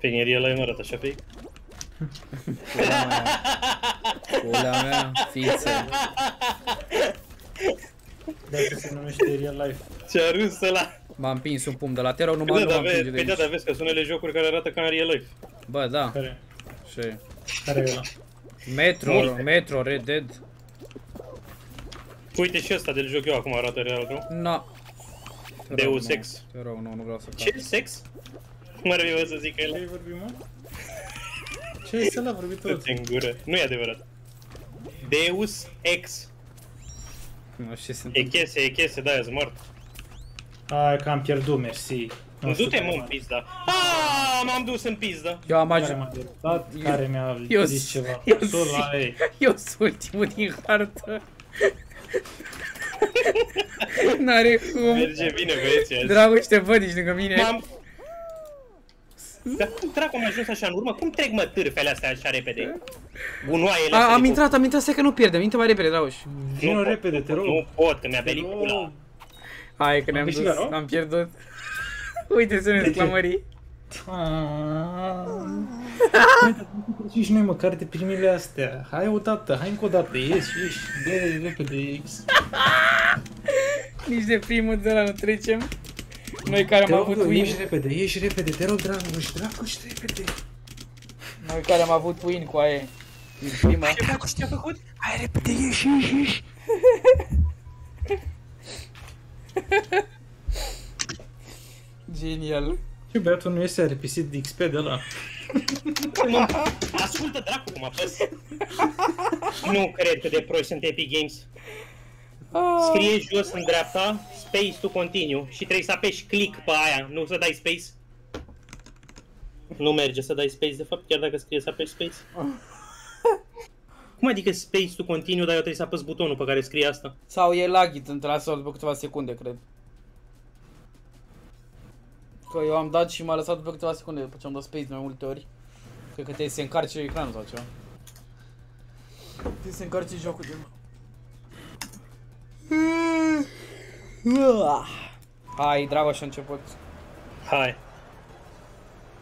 Penieria la nu arată așa fake? Pula mea. Pula mea, fițe. Dacă se numește Real Life. Ce-a râs ăla! M-am împins un pumn de la Tero, nu Păi m-am da, nu dar m-am vezi, împinge de păi da, aici. dar vezi că sunt unele jocuri care arată ca în real life. Bă, da, Care? și... Care e ăla? Metro, Multe. Metro, Red Dead. Uite și ăsta de joc eu acum arată real, nu? Na. Te Deus rog, nu. Ex. Te rog, nu, nu vreau să cac. Ce? Sex? Cum ar fi să zic că Ce el? ai vorbit, mă? Ce ai să la vorbit tot? în gură. Nu e adevărat. Deus Ex. Nu știu ce se E întâmplă. chese, e chese, da, e mort. Hai că am pierdut, mersi. Nu știu Du-te care mă în m-a- pizda. Aaa, m-am dus în pizda. Eu am Care ajuns. m-a deruptat, care mi-a eu zis s- ceva. eu Sol s- la ei. Eu sunt ultimul din hartă. N-are cum. Merge bine, băieții azi. Dragoș, te văd ești lângă mine. M-am... Dar cum dracu am ajuns așa în urmă? Cum trec mă târfele astea așa repede? Gunoaiele A, astea am de intrat, am intrat, stai că nu pierdem, intră mai repede, Dragoș. Vino pot, repede, nu te pot, rog. Nu pot, că mi-a Te venit rog. pula. Hai că ne-am dus, câștigat, nu? am pierdut. Uite, sunt De ce? exclamării. Și noi măcar de primile astea. Hai o dată, hai încă o dată, ieși, ieși, de repede X. Nici de primul de la nu trecem. Noi care Te am rog, avut eu, win, ieși repede, ieși repede, te rog, Dragoș, Dragoș, repede. noi care am avut win cu aia. Din prima. Ce faci? Ce-a făcut? Hai repede, ieși, ieși, ieși. Genial. Ce băiatul nu iese a repisit de XP de ăla. Mă, ascultă dracu cum apăs. nu cred că de proști sunt Epic Games. Scrie jos în dreapta, space to continue și trebuie să apeși click pe aia, nu să dai space. Nu merge să dai space de fapt, chiar dacă scrie să apeși space. Cum adică space to continue, dar eu trebuie să apăs butonul pe care scrie asta? Sau e lagit între asta după câteva secunde, cred. Că eu am dat și m-a lăsat după câteva secunde, după ce am dat space mai multe ori. Cred că trebuie să se încarce ecranul sau ceva. Trebuie să se încarce jocul de Hai, Dragoș a început. Hai.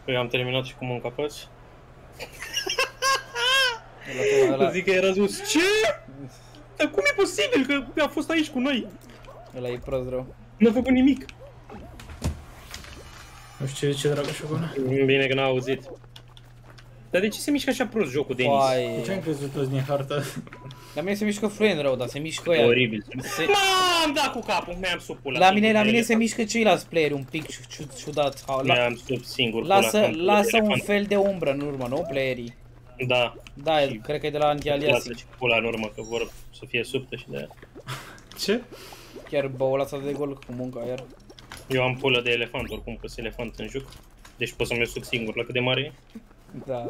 Eu am terminat și cu munca păți. Ăla, ăla, Zic că era zis, ce? Dar cum e posibil că a fost aici cu noi? ăla e prost rău. Nu a făcut nimic. Nu știu ce dragă și acolo. Bine că n-a auzit. Dar de ce se mișcă așa prost jocul, Denis? De ce am Păi, crezut toți din hartă? la mine se mișcă fluent rău, dar se mișcă E ăia. oribil. Se- M-am dat cu capul, mi-am sub pula. La mine, singur la pe mine se elefant. mișcă ceilalți playeri un pic ciu- ciu- ciudat. Ha, La, Mi-am sub singur pula lasă, în pula de lasă un elefant. fel de umbră în urmă, nu playerii? Da. Da, Și- cred că e de la Lasă anti-aliasing. și pula în urmă, că vor să fie subtă și de aia. Ce? Chiar băul ăsta de gol cu munca iar. Eu am pulă de elefant, oricum, că sunt elefant în juc. Deci pot să-mi suc singur la cât de mare e. Da.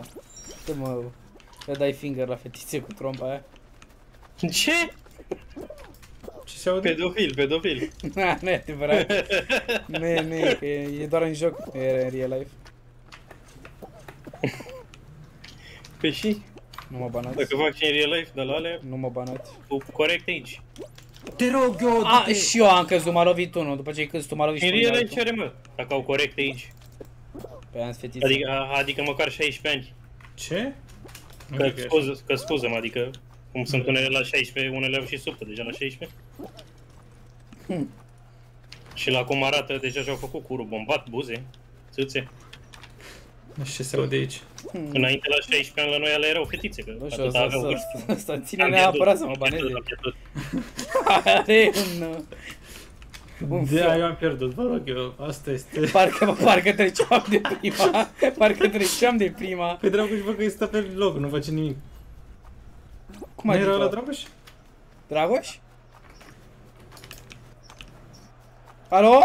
Tu mă, le dai finger la fetițe cu trompa aia. Ce? Ce se aude? Pedofil, pedofil. Na, nu e adevărat. nu e, nu e, că e, e doar în joc, nu e în real life. Pe și, Nu mă banați. dacă fac și în real life de la alea, Nu mă banați. cu corect aici. Te rog eu, A, și eu am căzut, m-a lovit unul, după ce ai căzut tu m-a lovit și În pe real mine life altul. ce are, mă? Dacă au corect aici. Pe am fetițe. Adică, adică măcar 16 ani. Ce? Nu Că cred că e așa. scuză, că scuză-mă, adică cum sunt unele la 16, unele au și supă deja la 16. Hmm. Și la cum arată, deja și-au făcut curul bombat, buze, țâțe. Nu știu ce se aude aici. Înainte la 16 ani la noi alea erau fetițe, că Hmm. Nu știu, atât asta, aveau asta, vârstă. asta, asta ține Am neapărat să pierdut, mă am pierdut, baneze. am pierdut. Are un... Un Da, fiu. eu am pierdut, vă rog eu, asta este. Parcă, parcă treceam de prima. Parcă treceam de prima. Păi Dragoș, bă, că îi stă pe loc, nu face nimic. Cum Nu adică? era la Dragoș? Dragoș? Alo?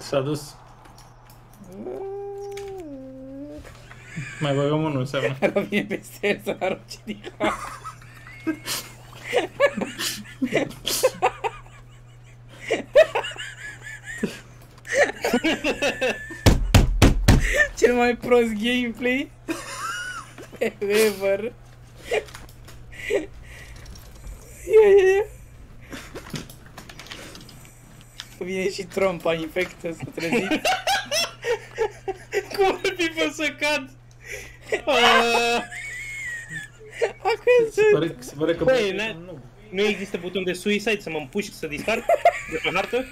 S-a dus. Mai băgăm unul, înseamnă. Revine peste el să arunce din cap. Cel mai prost gameplay ever. Ia, ia, ia. Vine și trompa infectă să trezi. Cum ar fi fost să cad? Ah, A Se căzut. pare, se pare că... Băi, ne- nu. nu există buton de suicide să mă împușc să dispar de pe hartă?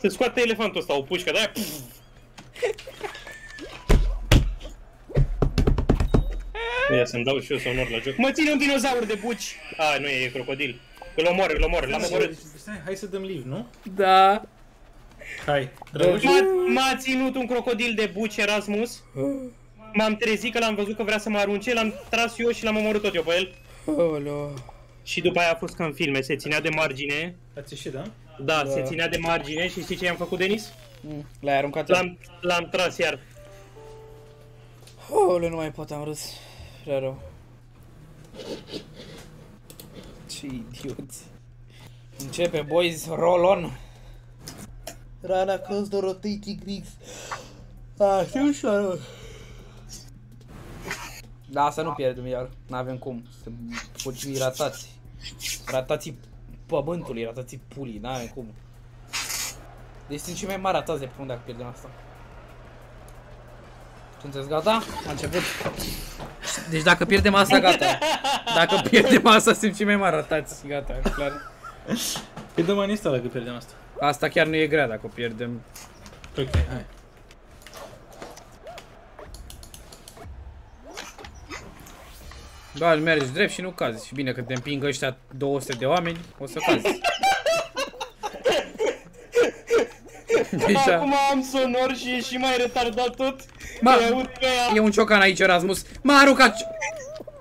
Să scoate elefantul ăsta o pușcă de aia. pf. Ia să-mi dau și eu să onor la joc. Mă ține un dinozaur de buci! A, nu e, e crocodil. Îl omor, îl omor, l-am omorât. Stai, hai să dăm live, nu? Da. Hai, Dragoș. M-a, m-a ținut un crocodil de buci Erasmus. M-am trezit că l-am văzut că vrea să mă arunce, l-am tras eu și l-am omorât tot eu pe el. Olo. Și după aia a fost ca în filme, se ținea de margine. Ați ieșit, da? Da, Da. se ținea de margine și știi ce i-am făcut, Denis? Mm, L-ai aruncat L-am, l-am tras iar. Olo, nu mai pot, am râs. Prea rău. Ce idioți. Începe, boys, roll on. Rana cross the rotating Griggs. Așa ușor. Da, să nu pierdem iar. N-avem cum. Să fugim ratați. Ratații pământului, ratații pulii, n-avem cum. Deci sunt cei mai mari ratați de pe unde dacă pierdem asta. Sunteți gata? A început. Deci dacă pierdem asta, gata. Dacă pierdem asta, suntem cei mai mari ratați. Gata, clar. Păi dăm ani asta dacă pierdem asta. Asta chiar nu e grea dacă o pierdem. Ok, hai. Da, mergi drept și nu cazi. Și bine că te împing ăștia 200 de oameni, o să cazi. Deja. Acum am sonor și e și mai retardat tot. Ma, Îi aud pe aia. e un ciocan aici, Erasmus. M-a aruncat.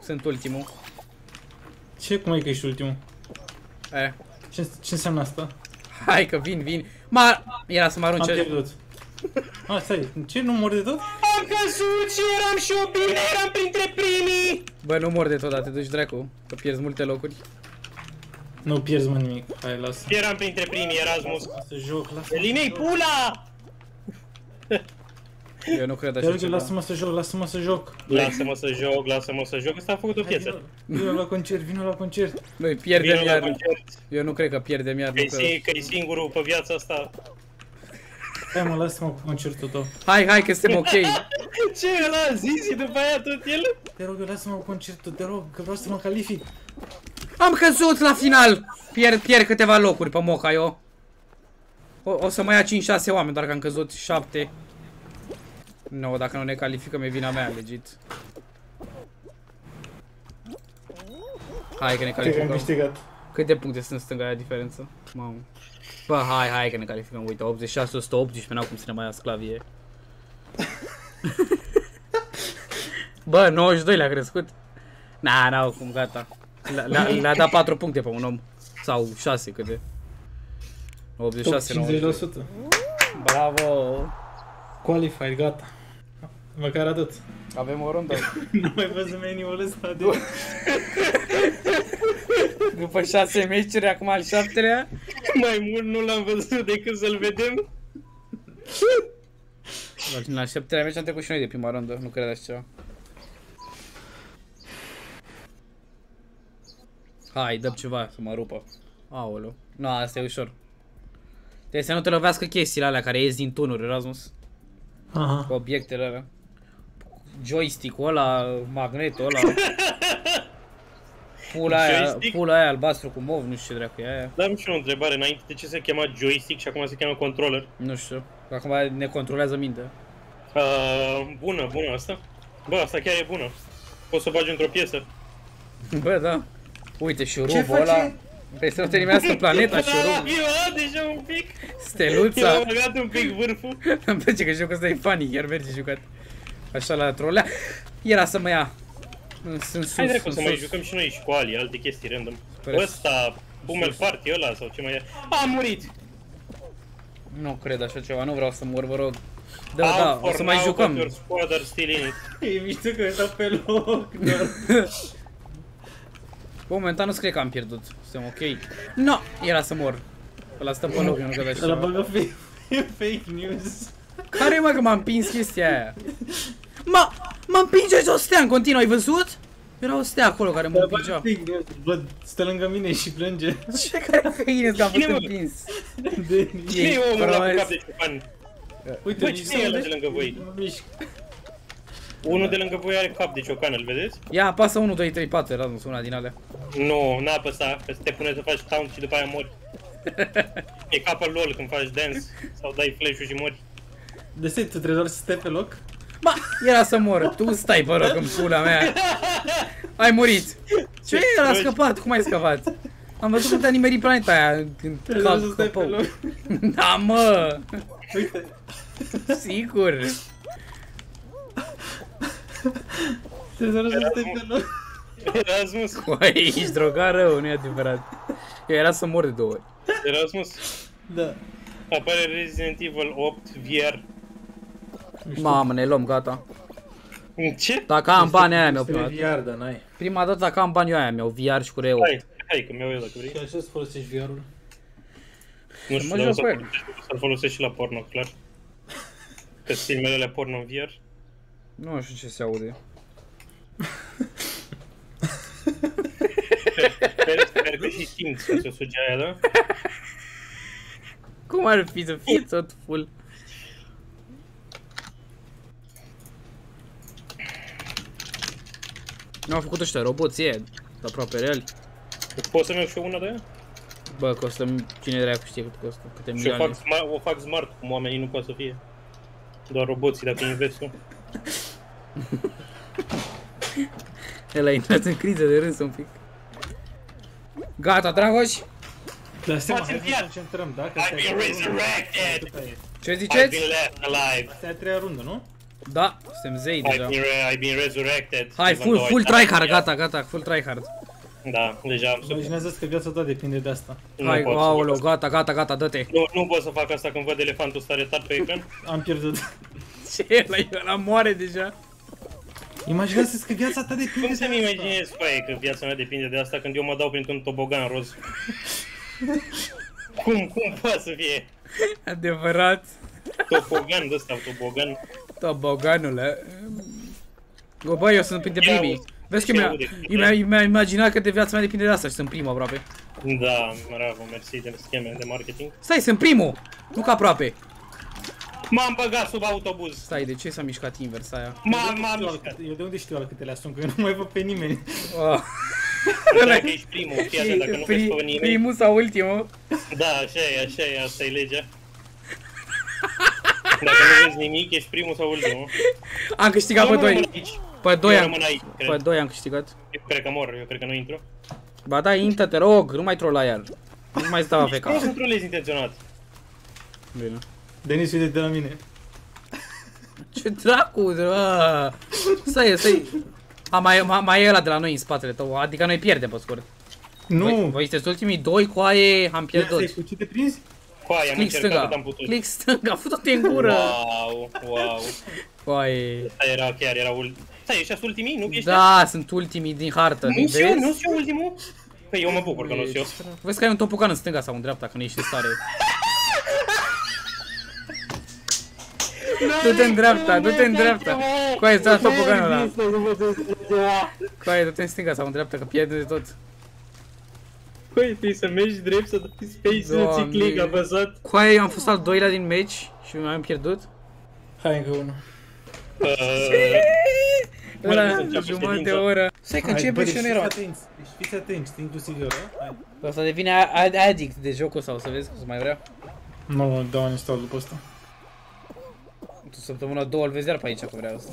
Sunt ultimul. Ce, cum e că ești ultimul? Eh. Ce, ce înseamnă asta? Hai că vin, vin. Ma, era să mă Am arunce. pierdut. A, stai, ce, nu mor de tot? Am căzut și eram și eu bine, eram printre primii. Bă, nu mor de tot, dar te duci dracu, că pierzi multe locuri. Nu pierzi mă nimic. Hai, lasă. Eram printre primii, Erasmus. Lasă joc, lasă. Elimei pula! Eu nu cred Te așa rog, ceva. lasă-mă să joc, lasă-mă să joc. Lasă-mă să joc, lasă-mă să joc. Ăsta a făcut o Hai, piesă. Vino, vino la concert, vino la concert. Noi pierdem Vino la iar. concert. Eu nu cred că pierdem iar. Că e Nu că... sing- că e singurul pe viața asta. Hai mă, lasă-mă cu concertul tău. Hai, hai că suntem ok. Ce e ăla? Zi și după aia tot el? Te rog, eu lasă-mă cu concertul, te rog, că vreau să mă calific. Am căzut la final. Pierd, pierd câteva locuri pe moca eu. O, o să mai ia 5-6 oameni, doar că am căzut 7. Nu, no, dacă nu ne calificăm e vina mea, legit. Hai că ne Cred că am calificăm. câștigat. Câte puncte sunt în stânga aia diferență? Mamă. Bă, hai, hai că ne calificăm. Uite, 86, 118, n-au cum să ne mai ia sclavie. Bă, 92 le-a crescut. Na, n-au cum, gata. Le-a- Le-a le dat 4 puncte pe un om. Sau 6 câte. 86, Top 92. 50%. Bravo! Qualified, gata. Măcar atât. Avem o rundă. Nu mai văzut meniul ăsta de... După 6 meciuri, acum al șaptelea. Mai mult nu l-am văzut decât să-l vedem. La al șaptelea meci am trecut și noi de prima rundă, nu credeți ceva. Hai, dăm ceva să mă rupă. Aoleu. Nu, asta e ușor. Trebuie să nu te lovească chestiile alea care ies din tunuri, Erasmus. Aha. Cu obiectele alea. Joystick-ul ăla, magnetul ăla. Pula aia, Joystick? pula aia albastru cu mov, nu știu ce dracu e aia. Dar și o întrebare, înainte de ce se chema joystick și acum se cheamă controller? Nu știu. Acum ne controlează mintea. Uh, bună, bună asta. Bă, asta chiar e bună. Poți să o bagi într-o piesă. Bă, da. Uite, și Ce rubul ăla. face? Vrei să nu terminească planeta și Da, rubul. Eu am deja un pic. Eu Steluța. am băgat un pic vârful. Îmi place că jocul ăsta e funny, chiar merge jucat. Așa la trolea. Era să mă ia. Sunt sus, Hai dracu sunt să mai sus. jucăm și noi și cu Ali, alte chestii random. Sper- Ăsta, Bumel Party ăla sau ce mai e. A murit! Nu cred așa ceva, nu vreau să mor, vă rog. Da, Out da, o for să mai now, jucăm. but Your squad are still in it. E mișto că stau pe loc, doar. Momentan nu scrie că am pierdut. Suntem ok. No, era să mor. Ăla stă pe loc, eu nu cred așa Ăla ceva. bagă fake, fake news. Care mă că m-am împins chestia aia? Ma, mă împinge o stea în continuu, ai văzut? Era o stea acolo care mă Ăla bagă împingea. fake news. Bă, stă lângă mine și plânge. Ce care făine că am fost Cine, mă? împins? De Cine e omul ăla cu prost. cap de ciocan? Uite, Bă, nici cine e ăla unde? de lângă voi? Nu mă mișc. Unul de lângă voi are cap de ciocan, îl vedeți? Ia, apasă 1, 2, 3, 4, Erasmus, una din alea. Nu, n-a apăsa, că te pune să faci taunt și după aia mori. E ca pe LOL când faci dance sau dai flash-ul și mori. De ce, tu trebuie doar să stai pe loc? Ma, era să mor. Tu stai, pe rog, în pula mea. Ai murit. Ce era Băi. scăpat? Cum ai scăpat? Am văzut cum te-a nimerit planeta aia în Trebuie doar să cap, stai pe căpău. loc. Da, mă, Uite, sigur. trebuie doar să stai pe loc. Erasmus, Băi, ești drogat rău, nu e adevărat. Eu era să mor de două ori. Erasmus, Da. apare Resident Evil 8 VR. Mamă, ne luăm, gata. Ce? Dacă am bani aia mi-au Este prima dată. VR, dar n-ai. Prima dată dacă am bani eu aia mi-au VR și cu reu. Hai, hai că mi-au eu dacă vrei. Și așa să folosești VR-ul? Nu știu, mă dar o joc cu el. să- să-l folosesc și la porno, clar. Că filmele alea porno în VR. Nu știu ce se aude. Sper, sper că și simți că se suge aia, da? Cum ar fi să fie tot full? Nu au făcut ăștia roboții ăia, aproape reali. Poți să-mi iau și eu una de aia? Bă, costă, cine dracu știe cât costă, câte Și o milioane. fac, smart, o fac smart, cum oamenii nu pot să fie. Doar roboții, dacă investi tu. El a intrat în criză de râs un pic. Gata, Dragoș? Dar stai, mă, Faci hai în să ne VR. concentrăm, da? Că I've asta e been a treia rundă. resurrected! Atâta e. Ce I've ziceți? been left alive! Asta e a treia rundă, nu? Da, suntem zei I've deja. been, re- I've been resurrected. Hai, even full, though full I died. tryhard, gata, gata, full tryhard. Da, deja am sub... Imaginează că viața ta depinde de asta. Nu Hai, pot să fac aoleu, asta. gata, gata, gata, dă-te. Nu, nu pot să fac asta când văd elefantul ăsta retat pe ecran. Am pierdut. Ce, ăla, ăla moare deja. Imaginează că viața ta depinde Cum de să-mi asta. imaginez, faie, că viața mea depinde de asta când eu mă dau printr-un tobogan roz? cum, cum poate să fie? Adevărat. Tobogan de ăsta, tobogan. Toboganule. Bă, bă, eu sunt printre Ia primii. auzi, Vezi că ce mi-a, aude? mi-a, mi-a imaginat că de viața mea depinde de asta și sunt primul aproape. Da, bravo, mersi de scheme de marketing. Stai, sunt primul! Nu ca aproape. M-am băgat sub autobuz. Stai, de ce s-a mișcat invers aia? M-am, Eu m-am de unde știu mișcat. al- Eu de unde știu al câtelea sunt, că eu nu mai văd pe nimeni. Oh. Dacă ești primul, fii atent, dacă nu vezi pe nimeni. primul sau ultimul? Da, așa e, așa e, asta e legea. Dacă nu vezi nimic, ești primul sau ultimul. Am câștigat pe Eu nu rămân doi. aici. Pe doi Eu am, rămân aici, pe cred. doi am câștigat. Eu cred că mor, eu cred că nu intru. Ba da, intră, te rog, nu mai trolla iar. Nu mai stau Nu AFK. controlezi intenționat. Bine. Denis, uite de la mine. Ce dracu, bă. Stai, stai. A, mai, mai, mai e ăla de la noi în spatele tău, adică noi pierdem pe scurt. Nu! Voi, voi sunteți ultimii doi cu aie, am Ia pierdut. Deci- stai, cu ce te prinzi? Coaie, am Click încercat stânga, cât am putut. click stânga, fut-o-te în gură. Wow, wow. Coaie. Asta era chiar, era ul... Stai, ăștia sunt ultimii, nu ești? Da, sunt ultimii din hartă. Nu vezi? sunt eu, nu sunt eu ultimul? Păi eu mă bucur că nu sunt eu. Vezi că ai un topocan în stânga sau în dreapta, că nu ești în stare. Du-te în dreapta, du-te în dreapta. Coaie, stai la topocanul ăla. Coaie, du-te în stânga sau în dreapta, că pierde de tot. Păi, trebuie să mergi drept, să dai space, să Doamne. ții click apăsat. Coaie, eu am fost al doilea din meci și mai am pierdut. Hai încă unul. Uh, Ăla, Mai începe jumătate de ședința. oră. Stai că Hai, începe bă, și deci un fiți erou. atenți, deci fiți atenți, inclusiv eu, da? Hai. Asta devine a- a- addict de jocul sau să vezi cum să mai vrea. Nu, mă, dau install după asta. Tu săptămâna două îl vezi iar pe aici că vreau asta.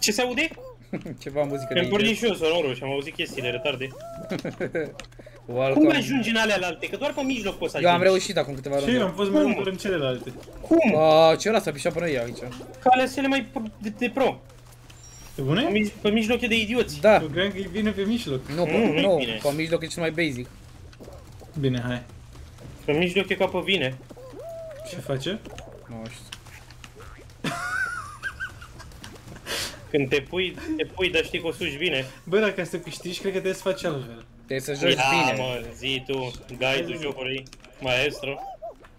ce se aude? Ceva muzică de Mi-am pornit idiot. și eu sonorul și am auzit chestiile retarde. Cum Welcome. ajungi în alea alte? Că doar pe mijloc poți să Eu am ajungi. reușit acum câteva Și eu am runde. fost mai mult în celelalte. Cum? Oh, ce ăla s-a pișat până ei aici. Că alea sunt cele mai pro- de, de pro. Pe Pe, bune? mij- pe mijloc e de idioți. Da. Eu credeam că e bine pe mijloc. Nu, pe, Nu, nu-i nu, bine. pe mijloc e cel mai basic. Bine, hai. Pe mijloc e ca pe vine. Ce face? Nu știu. Când te pui, te pui, dar știi că o suși bine. Bă, dacă să câștigi, cred că trebuie să faci altfel. Trebuie să joci Ia, bine. mă, zi tu, guide-ul jocului, maestro.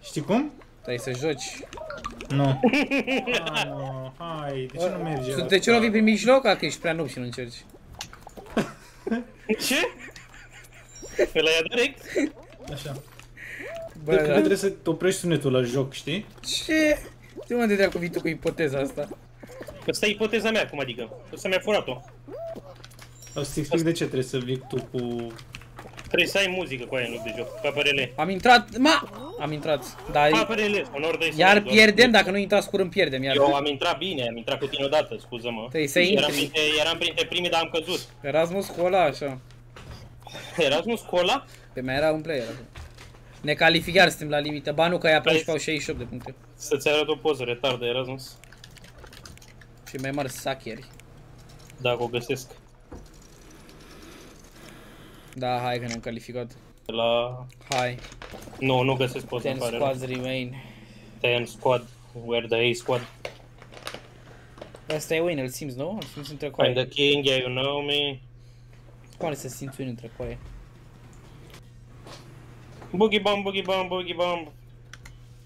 Știi cum? Trebuie să joci. Nu. Ah, nu, hai, de ce nu merge Tu de ce nu vii prin mijloc? A, că ești prea noob și nu încerci. Ce? Pe la ea direct? Așa. Bă, Bă, cred că da. trebuie să te oprești sunetul la joc, știi? Ce? De unde te-a cu tu cu ipoteza asta? Asta e ipoteza mea, cum adică? Să mi-a furat-o. O să-ți explic de ce trebuie să vii tu cu... Trebuie să ai muzică cu aia în loc de joc, ca PRL. Am intrat, ma! Am intrat. Dar Ca PRL, sonor de iar pierdem, dacă nu intrați curând pierdem iar. Eu am intrat bine, am intrat cu tine odată, scuză-mă. Trebuie să Eram intri. printre, eram printre primii, dar am căzut. Erasmus cu ăla așa. Erasmus Cola? Pe mai era un player acolo. Ne calificare suntem la limită. Ba nu, că ea 14 au 68 de puncte. Să-ți arăt o poză retard de Erasmus. Și mai mari sacheri. Dacă o găsesc. Da, hai că ne-am calificat. De la... Hai. Nu, nu găsesc poza, 10 îmi pare rău. squads remain. Ten squad. Where the A squad. Asta e win, îl simți, nu? Îl simți între I'm coaie. the king, yeah, you know me. Cum are să simți win între coaie? Boogie bomb, boogie bomb, boogie bomb.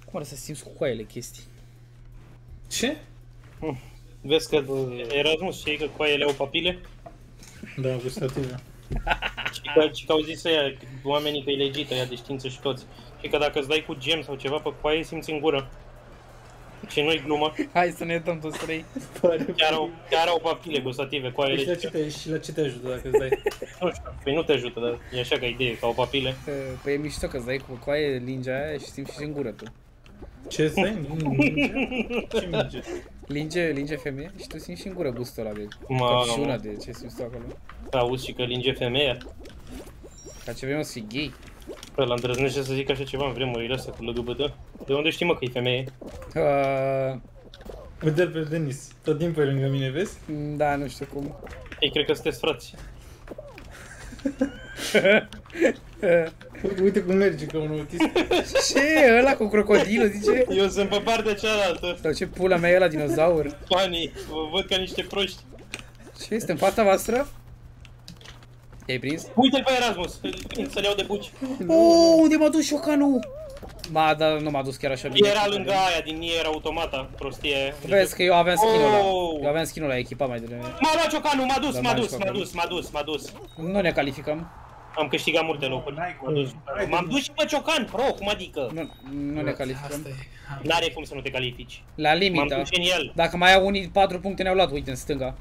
Cum are să simți cu coaiele chestii? Ce? Vezi că Erasmus știi că coaiele au papile? Da, gustative. Și că, și că au zis ăia, oamenii că e legită ea de știință și toți. Și că dacă îți dai cu gem sau ceva pe coaie, simți în gură. Și nu-i glumă. Hai să ne dăm toți trei. Chiar au, chiar au papile gustative, coaie Și la, ce legită. te, și la ce te ajută dacă îți dai? Nu știu, păi nu te ajută, dar e așa ca idee, că au papile. Păi e mișto că îți dai cu coaie lingea aia și simți și în gură tu. Ce îți dai? Minge? Ce minge? Linge, linge femeie și tu simți și în gură gustul ăla de Mamă. căpșuna de ce simți tu acolo. Auzi și că linge femeia. Ca ce vrem o să fii gay. Păi la îndrăznește să zic așa ceva în vremurile astea cu LGBT. De unde știi mă că e femeie? Uh, Uite-l pe Denis. Tot timpul e lângă mine, vezi? da, nu știu cum. Ei cred că sunteți frați. Uite cum merge ca un autist. Ce? Ăla cu crocodilul, zice? Eu sunt pe partea cealaltă. Sau ce pula mea e ăla dinozaur? Fanii, vă văd ca niște proști. Ce este în fața voastră? I-ai prins? Uite-l pe Erasmus, îl prind să-l iau de buci. Oh, unde m-a dus șocanul? Ma, dar nu m-a dus chiar așa bine. Era lângă aia, din Nier Automata, prostie aia. Vezi că eu aveam skin-ul ăla. Oh. Eu aveam skin-ul ăla echipat mai devreme. M-a luat ciocanul, m-a dus, Da, m-a m-a dus, luat m-a ciocanul. dus, m-a dus, m-a dus. Nu ne calificăm. Am câștigat multe locuri. N-ai cum. M-am dus- Hai, M-am dus și pe Ciocan, pro, cum adică? Nu, nu ne calificăm. Asta e. N-are cum să nu te califici. La M-am limită. dus și în el. Dacă mai au unii 4 puncte ne-au luat, uite, în stânga.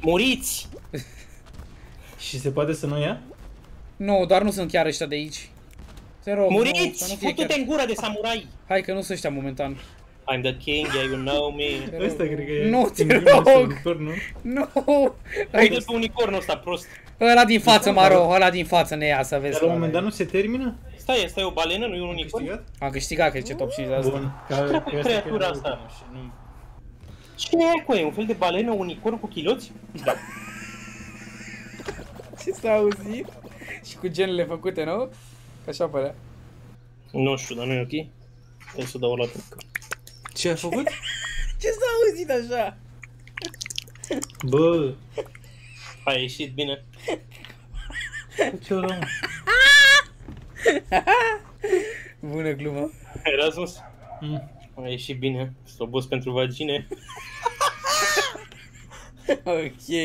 Muriți! Și se poate să nu ia? Nu, doar nu sunt chiar ăștia de aici. Te rog, nu, să Muriți! nu fie Futu-te chiar... în gură de samurai! Hai că nu sunt ăștia momentan. I'm the king, yeah, you know me. Te rog. Ăsta cred că e... Nu, te singurul rog. sărbător, nu? Nu! Uite-l pe unicornul ăsta prost. Ăla din față, Maro, ăla din față ne ia să vezi. Dar la un moment dat nu se termină? Stai, stai o balenă, nu e un unicorn? Câștigat? Am câștigat, că e ce top 5 de asta. Bun. Ca, ca Dracu, asta creatura chiar asta. nu- și nu- Cine e cu Un fel de balenă, unicorn cu chiloți? Da. Ce s-a auzit? Și cu genele făcute, nu? Că așa părea. Nu știu, dar nu e ok. Trebuie să dau o lată. Ce a făcut? Ce s-a auzit așa? Bă, A ieșit bine. ce o rău? Bună glumă. Erasmus? Mm. A ieșit bine. Stobos pentru vagine. Ok.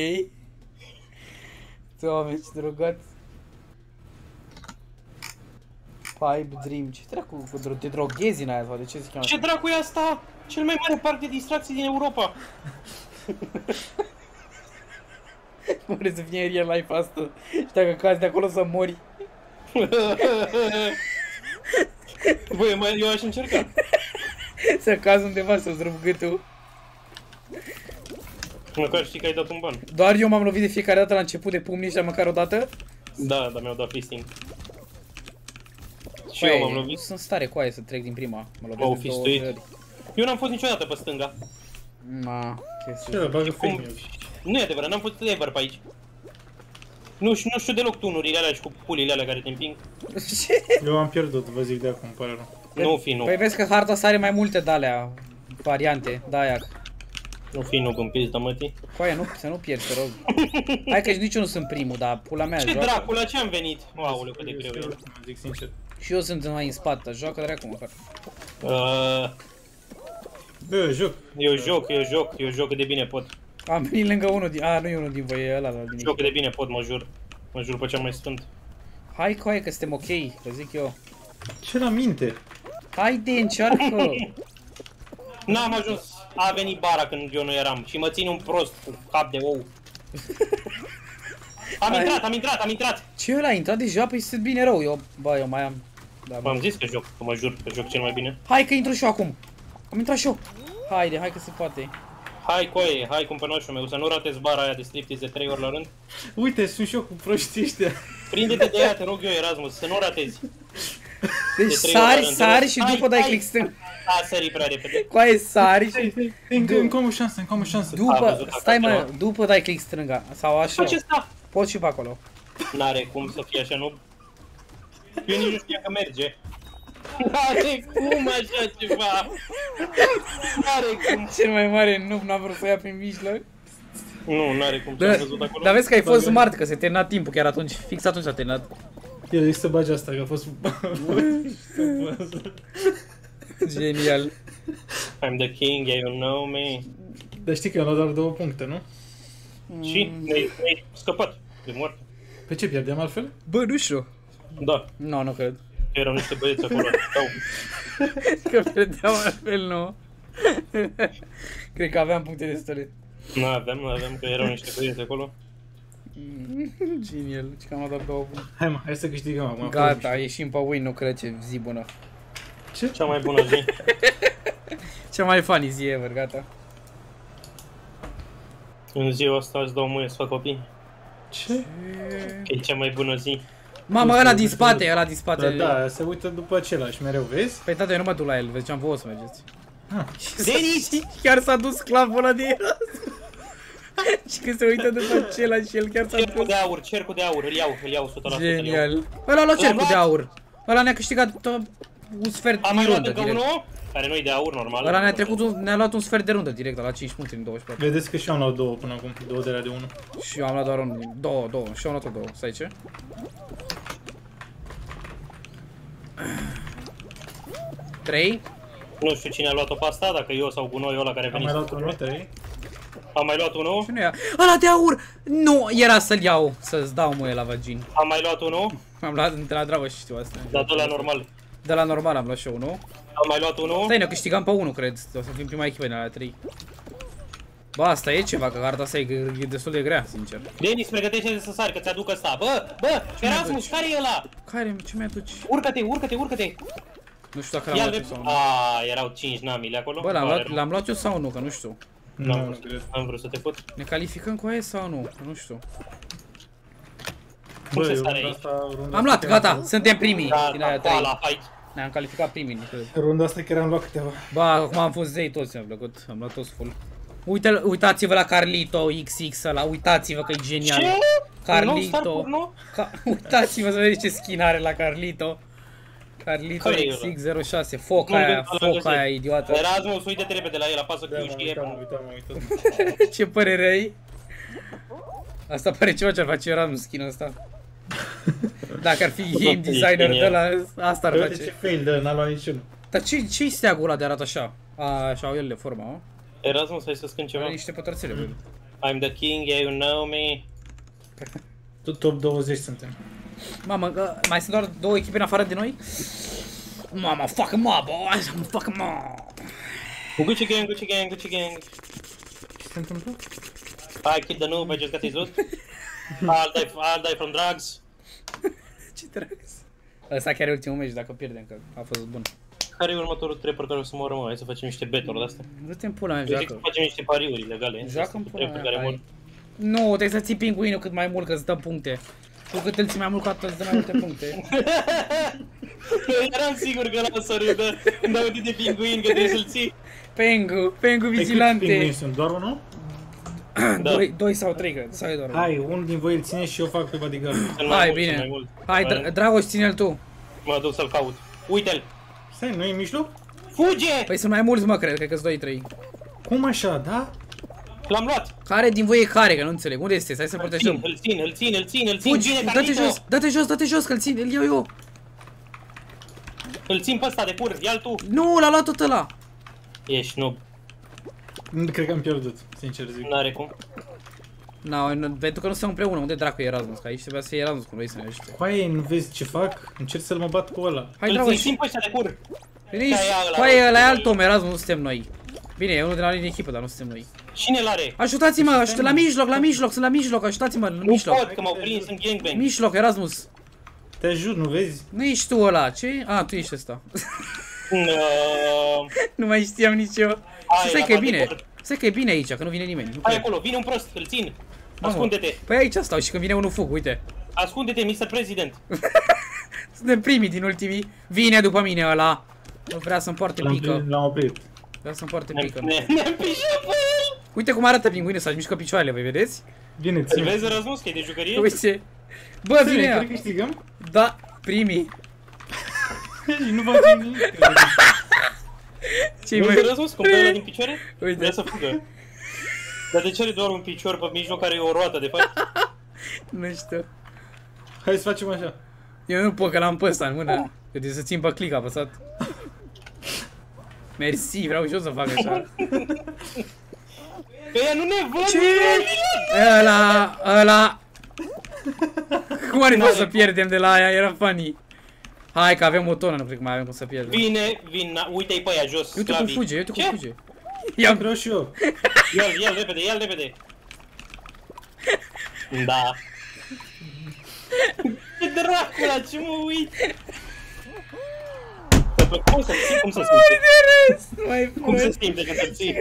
Doamne, ce drogat. Pipe Dream. Ce dracu cu dro- te droghezi în aia sau de ce se cheamă? Ce dracu e asta? Cel mai mare parc de distracții din Europa. Pare să fie în real life asta. Și dacă cazi de acolo să mori. Băi, mă, eu aș încerca. Să cazi undeva să-ți rup gâtul. Măcar știi că ai dat un ban. Doar eu m-am lovit de fiecare dată la început de pumni ăștia măcar o dată. Da, dar mi-au dat fisting. Și Păi, eu m-am lovit. Sunt stare cu aia să trec din prima. Mă M-au lovesc de două fistuit. ori. Eu n-am fost niciodată pe stânga. Ma, Ce chestii. ăla, bagă Cum? fake news. Nu e adevărat, n-am fost ever pe aici. Nu, știu- nu știu deloc tunurile alea și cu pulile alea care te împing. Ce? Eu am pierdut, vă zic de acum, îmi pare rău. Nu fi nu. Păi vezi că harta asta are mai multe de-alea variante, da aia. Nu fi nu în pizda mătii. Cu aia nu, să nu pierzi, te rog. Hai că nici eu nu sunt primul, dar pula mea Ce joacă. dracu, la ce am venit? Aoleu, cât de Eu greu sunt e. ultimul, zic sincer. Și eu sunt mai în spate, joacă dracu măcar. Uh, Bă, eu joc. eu joc, eu joc, eu joc cât de bine pot. Am venit lângă unul din... A, nu e unul din voi, e ăla la din... Joc cât de bine pot, mă jur. Mă jur pe cea mai sfânt. Hai cu aia că suntem ok, vă zic eu. Ce la minte? Haide, încearcă! N-am ajuns. A venit bara când eu nu eram și mă țin un prost cu cap de ou. Am Hai. intrat, am intrat, am intrat. Ce ăla a intrat deja? Păi sunt bine rău, eu... Bă, eu mai am... Da, bă. V-am zis că joc, că mă jur că joc cel mai bine. Hai că intru și eu acum! Am intrat și eu! Haide, hai că se poate. Hai coaie, hai cumpănașul meu, să nu ratezi bara aia de striptease de 3 ori la rând. Uite, sunt și eu cu proștii ăștia. Prinde-te de ea, te rog eu, Erasmus, să nu ratezi. Deci De trei ori sari, la rând. sari și Hai, după dai hai. click stâng. A, sări prea repede. Cu aia sari și... Încă, încă o șansă, încă o șansă. A După, văzut stai acolo mă, după dai click stânga. Sau așa. Ce sta? Poți și pe acolo. N-are cum să fie așa, nu? Eu nici nu știam că merge. N-are cum așa ceva. N-are cum. Cel mai mare nu n-a vrut să ia prin mijloc. Nu, n-are cum să Da, am văzut acolo. dar vezi că ai fost Bagă. smart, că se termina timpul chiar atunci. Fix atunci s-a terminat. El zice să bagi asta, că a fost... Genial. I'm the king, yeah, you know me. Dar știi că eu am luat doar două puncte, nu? Și ne-ai ne-ai scăpat de moarte. Pe ce pierdeam altfel? Bă, nu știu. Da, Nu, nu cred. erau niște băieți acolo. Stau. Că vedeam altfel, nu. Cred că aveam puncte destule. Nu aveam, nu aveam, că erau niște băieți acolo. Genial. Și că am luat doar două puncte. Hai mă, hai să câștigăm acum. Gata, ieșim pe win, nu cred ce zi bună. Ce? Cea mai bună zi. Cea mai funny zi ever, gata. În ziua asta îți dau mâine să fac copii. Ce? Că e cea mai bună zi. Mamă, ăla din spate, ăla din spate. Da, da, se uită după același mereu, vezi? Păi tata, eu nu mă duc la el, vă ziceam vouă să mergeți. Ah. Denis! Chiar s-a dus clavul ăla de el. și când se uită după acela și el chiar s-a Cercul dus. de aur, cercul de aur, îl iau, îl iau 100%. îl iau. Genial. Ăla a luat cercul luat? de aur. Ăla ne-a câștigat tot un sfert Am din mai luat rundă încă direct. unul, care nu-i de aur, normal. Ăla ne-a trecut, un, ne-a luat un sfert de rundă direct, la 5 puncte din 24. Vedeți că și eu am luat două până acum, două de la de unul. Și eu am luat doar unul, din- două, două, și eu am luat două, stai ce? Trei? Nu știu cine a luat-o pe asta, dacă eu sau gunoiul ăla care a Am venit. mai luat unul, trei. Am mai luat unul. Ce nu ia? Ăla de aur! Nu, era să-l iau, să-ți dau mâie la vagin. Am mai luat unul. Am luat de la Dragoș, știu asta. Dar de la normal. De la normal am luat și eu unul. Am mai luat unul. Stai, ne câștigam pe unul, cred. O să fim prima echipă din la 3. Bă, asta e ceva, că harta asta e, e destul de grea, sincer. Denis, pregătește să sari, că ți-aduc ăsta. Bă, bă, Erasmus, care e ăla? Care, ce mi-aduci? Urcă-te, urcă-te, urcă-te. Nu știu dacă l-am Ia luat eu de... sau nu. Aaa, erau 5 namile acolo. Bă, l-am Pare luat, rău. l-am luat eu sau nu, că nu știu. N-am Nu, nu vrut, cred. am vrut să te put. Ne calificăm cu aia sau nu? Că Nu știu. Cum Bă, se eu sare runda aici? asta, runda Am luat, asta gata, chiar am suntem primii Da, din aia da, 3. La fight. Ne-am calificat primii, cred. avut- Runda asta chiar am luat câteva. Ba, acum am fost zei toți, mi-a plăcut. Am luat toți full. Uite, uitați-vă la Carlito XX ăla, uitați-vă că e genial. Ce? Carlito. Un nou star porno? Ca... Uitați-vă să vedeți ce skin are la Carlito. Carlito Care e XX06, foca Nu, aia, nu, nu, foca nu, aia nu. idiotă. Erasmus, uite-te repede la el, apasă Da, Q m-am și uitat, E. m-am uitat, m-am uitat. Ce părere ai? Asta pare ceva ce-ar face Erasmus skin-ul ăsta. Dacă ar fi game designer de la asta ar Uite ce face. fail de n-a luat niciunul. Dar ce ce-i steagul ăla de arată așa? A, așa au ele forma, mă? Erasmus, hai să scând ceva. Are niște pătrățele, bă. I'm the king, yeah, you know me. Tot top 20 suntem. Mamă, că mai sunt doar două echipe în afară de noi? Mama, fuck em up, boys, fuck em up. Gucci gang, Gucci gang, Gucci gang. Ce se întâmplă? I killed the noob, I just got his loot. I'll die, I'll die from drugs. Ce drag. Ăsta chiar e ultimul meci, dacă pierdem, că a fost bun. Care e următorul trepăr care o să moră, mă? Hai să facem niște beturi de astea. Du-te în pula mea, Eu zic să joacă. facem niște pariuri legale. Joacă în Cu pula trepuri mea, care mor. hai. Nu, trebuie să ții pinguinul cât mai mult, că îți dă puncte. Cu cât îl ții mai mult, cu atât îți dă mai multe puncte. Eu eram sigur că la să râdă când auzi de pinguin că trebuie să-l ții. Pengu, pengu Păi cât vigilante. pinguini sunt? Doar unul? Da. Doi, doi sau trei, cred. Sau e doar unul. Hai, unul din voi îl ține și eu fac pe bodyguard. Sunt mai Hai, mult, sunt bine. mai mult. Hai, Mai- Dra- Dragoș, ține-l tu. Mă duc să-l caut. Uite-l! Stai, nu e în mijloc? Fuge! Păi sunt mai mulți, mă, cred, cred că sunt doi, trei. Cum așa, da? L-am luat! Care din voi e care, că nu înțeleg. Unde este? Hai să-l Îl țin, protejăm. îl țin, îl țin, îl țin, îl țin, Fugi, bine, dă-te Carlito! jos, dă-te jos, dă-te jos, că-l țin, îl iau eu. Îl țin pe ăsta de pur, ia-l tu! Nu, l-a luat tot ăla. Ești noob, Nu cred că am pierdut, sincer zic. n-are cum. Na, no, pentru că nu suntem împreună, unde dracu e Erasmus? Că aici trebuia să fie Erasmus cu noi să ne ajute. Coaie, nu vezi ce fac? Încerc să-l mă bat cu ăla. Hai, Îl Dragoș, țin, țin pe ăsta de pur! veniți. Hai, ia ăla, Păi, ăla. ăla e alt om, Erasmus, nu suntem noi. Bine, e unul de la noi din echipă, dar nu suntem noi. Cine l-are? Ajutați-mă, ajută la mijloc, la mijloc, sunt la mijloc, ajutați-mă, la Nu mijloc. pot, că m-au prins în gangbang. Mijloc, Erasmus. Te ajut, nu vezi? Nu ești tu ăla, ce? A, tu ești ăsta. No. nu mai știam nici eu. Hai, Stai la că e bate bine. port. Stai că e bine aici, că nu vine nimeni. Nu Hai cred. acolo, vine un prost, îl țin. Mamă. Ascunde-te, Păi aici stau și când vine unul fug, uite. ascunde-te, Mr. President. Suntem primii din ultimii. Vine după mine ăla. Nu vrea să-mi poarte L-am, pică. l-am oprit. Vrea să-mi poarte Ne-am pică. ne- ne-am pișat pe el. Uite cum arată pinguinul să-și mișcă picioarele, voi vedeți? Bine, Îl ține. vezi, Răzmus, că e de jucărie? Uite. Bă, vine Ține, ea. cred că câștigăm? Da, primii. Și nu face nimic. Ce-i Vezi, mai... Răzmus, cum dă ăla din picioare? Uite. Vrea să fugă. Dar de ce are doar un picior pe mijloc care e o roată, de fapt? Nu știu. Hai să facem așa. Eu nu pot că l-am pe ăsta în mână. Eu trebuie să țin pe click apăsat. Mersi, vreau și eu să fac așa. Că ea nu ne văd! Ce? Ăla, ăla. Cum ar fi fost să pierdem de la aia? Era funny. Hai că avem o tonă, nu cred că mai avem cum să pierdem. Vine, vin, uite-i pe aia jos, Uite cum sclavii. fuge, uite cum Ce? fuge. Ia vreau și eu. Ia-l, ia-l repede, ia-l repede. Da. Ce dracula, ce mă uit? Cum să ții, cum să simte? Nu mai Cum se pot. simte când să ții?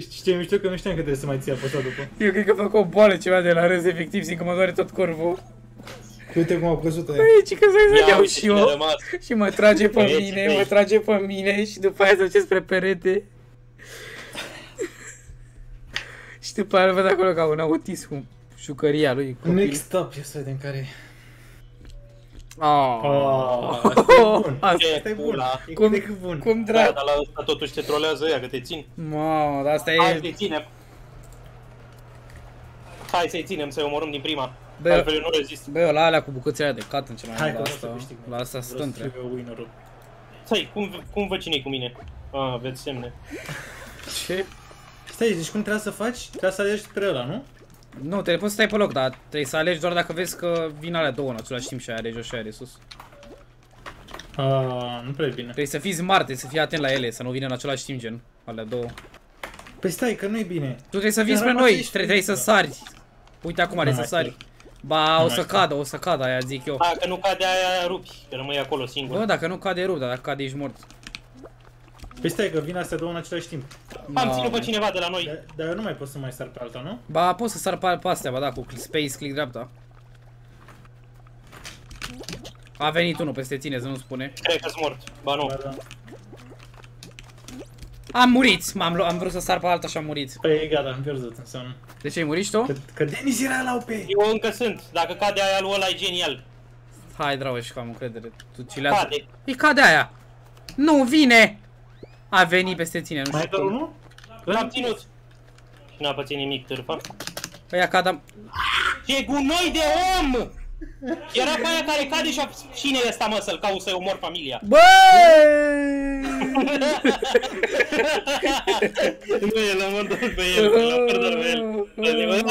Știi ce mișto că nu știam că trebuie să mai ții apăsat după. Eu cred că fac o boală ceva de la râs, efectiv, simt că mă doare tot corpul. Uite cum a căzut aia. Băi, ce că să Ia iau uite și cine a eu. rămas. Și mă trage pe Băieți, mine, băieți. mă trage pe mine și după aia duce spre perete. și după aia îl văd acolo ca un autism cu jucăria lui. copil. Next up, ia să vedem care e. Oh. Oh, asta e bun. Asta- Ce Asta e bun. pula. E Cum, cât de cât bun. cum Da, drag... dar la ăsta totuși te trolează ea, că te țin. Mamă, dar asta Hai e... să-i ținem. Hai să-i ținem, să-i omorâm din prima. Bă. Altfel eu nu rezist. Bă, eu la alea cu bucățile alea de cat în cel mai Hai mult, că la o să asta, câștig. la asta Vreau să sunt între. fiu winner-ul. Stai, cum, cum vă cine cu mine? Ah, aveți semne. Ce? Stai, deci cum trebuie să faci? Trebuie să alegi spre ăla, nu? Nu, te poți să stai pe loc, dar trebuie să alegi doar dacă vezi că vin alea două în același timp și aia de jos și aia de sus. A, nu prea e bine. Trebuie să fii smart, trebuie să fii atent la ele, să nu vină în același timp, gen, alea două. Păi stai, că nu e bine. Tu trebuie să vii Dar spre rămas noi, aici trebuie, trebuie să prin sari. Uite acum, Nu trebuie să mai sari. Ba, Nu o mai să știu. cadă, o să cadă, aia zic eu. Dacă nu cade aia rupi, că rămâi acolo singur. Bă, dacă nu cade rup, dar dacă cade ești mort. Păi stai, că vin astea două în același timp. Am Da, ținut pe mă. cineva de la noi. Dar, dar eu nu mai pot să mai sar pe alta, nu? Ba, poți să sar pe, pe astea, ba da, cu space, click dreapta. A venit unul peste tine, să nu spune. Cred că-s mort. Ba nu. Ba, da. Am murit! M-am, lu- am vrut să sar pe alta și am murit. Păi e gata, am pierdut înseamnă. De ce ai murit și tu? Că, că Denis era la OP. Eu încă sunt. Dacă cade aia lui ăla e genial. Hai, dragă, și că am încredere. Tu cilează. Cade. Îi cade aia! Nu, vine! A venit peste tine, nu Mai e știu doar cum. unul? L-am ținut. Și n-a pățit nimic, târfa. Ăia cad am... Ce gunoi de om! Era pe aia care cade și a... Cine e ăsta, mă, să-l caut să-i omor familia? Bă! nu e, l-am omor pe el, l-am omor pe el.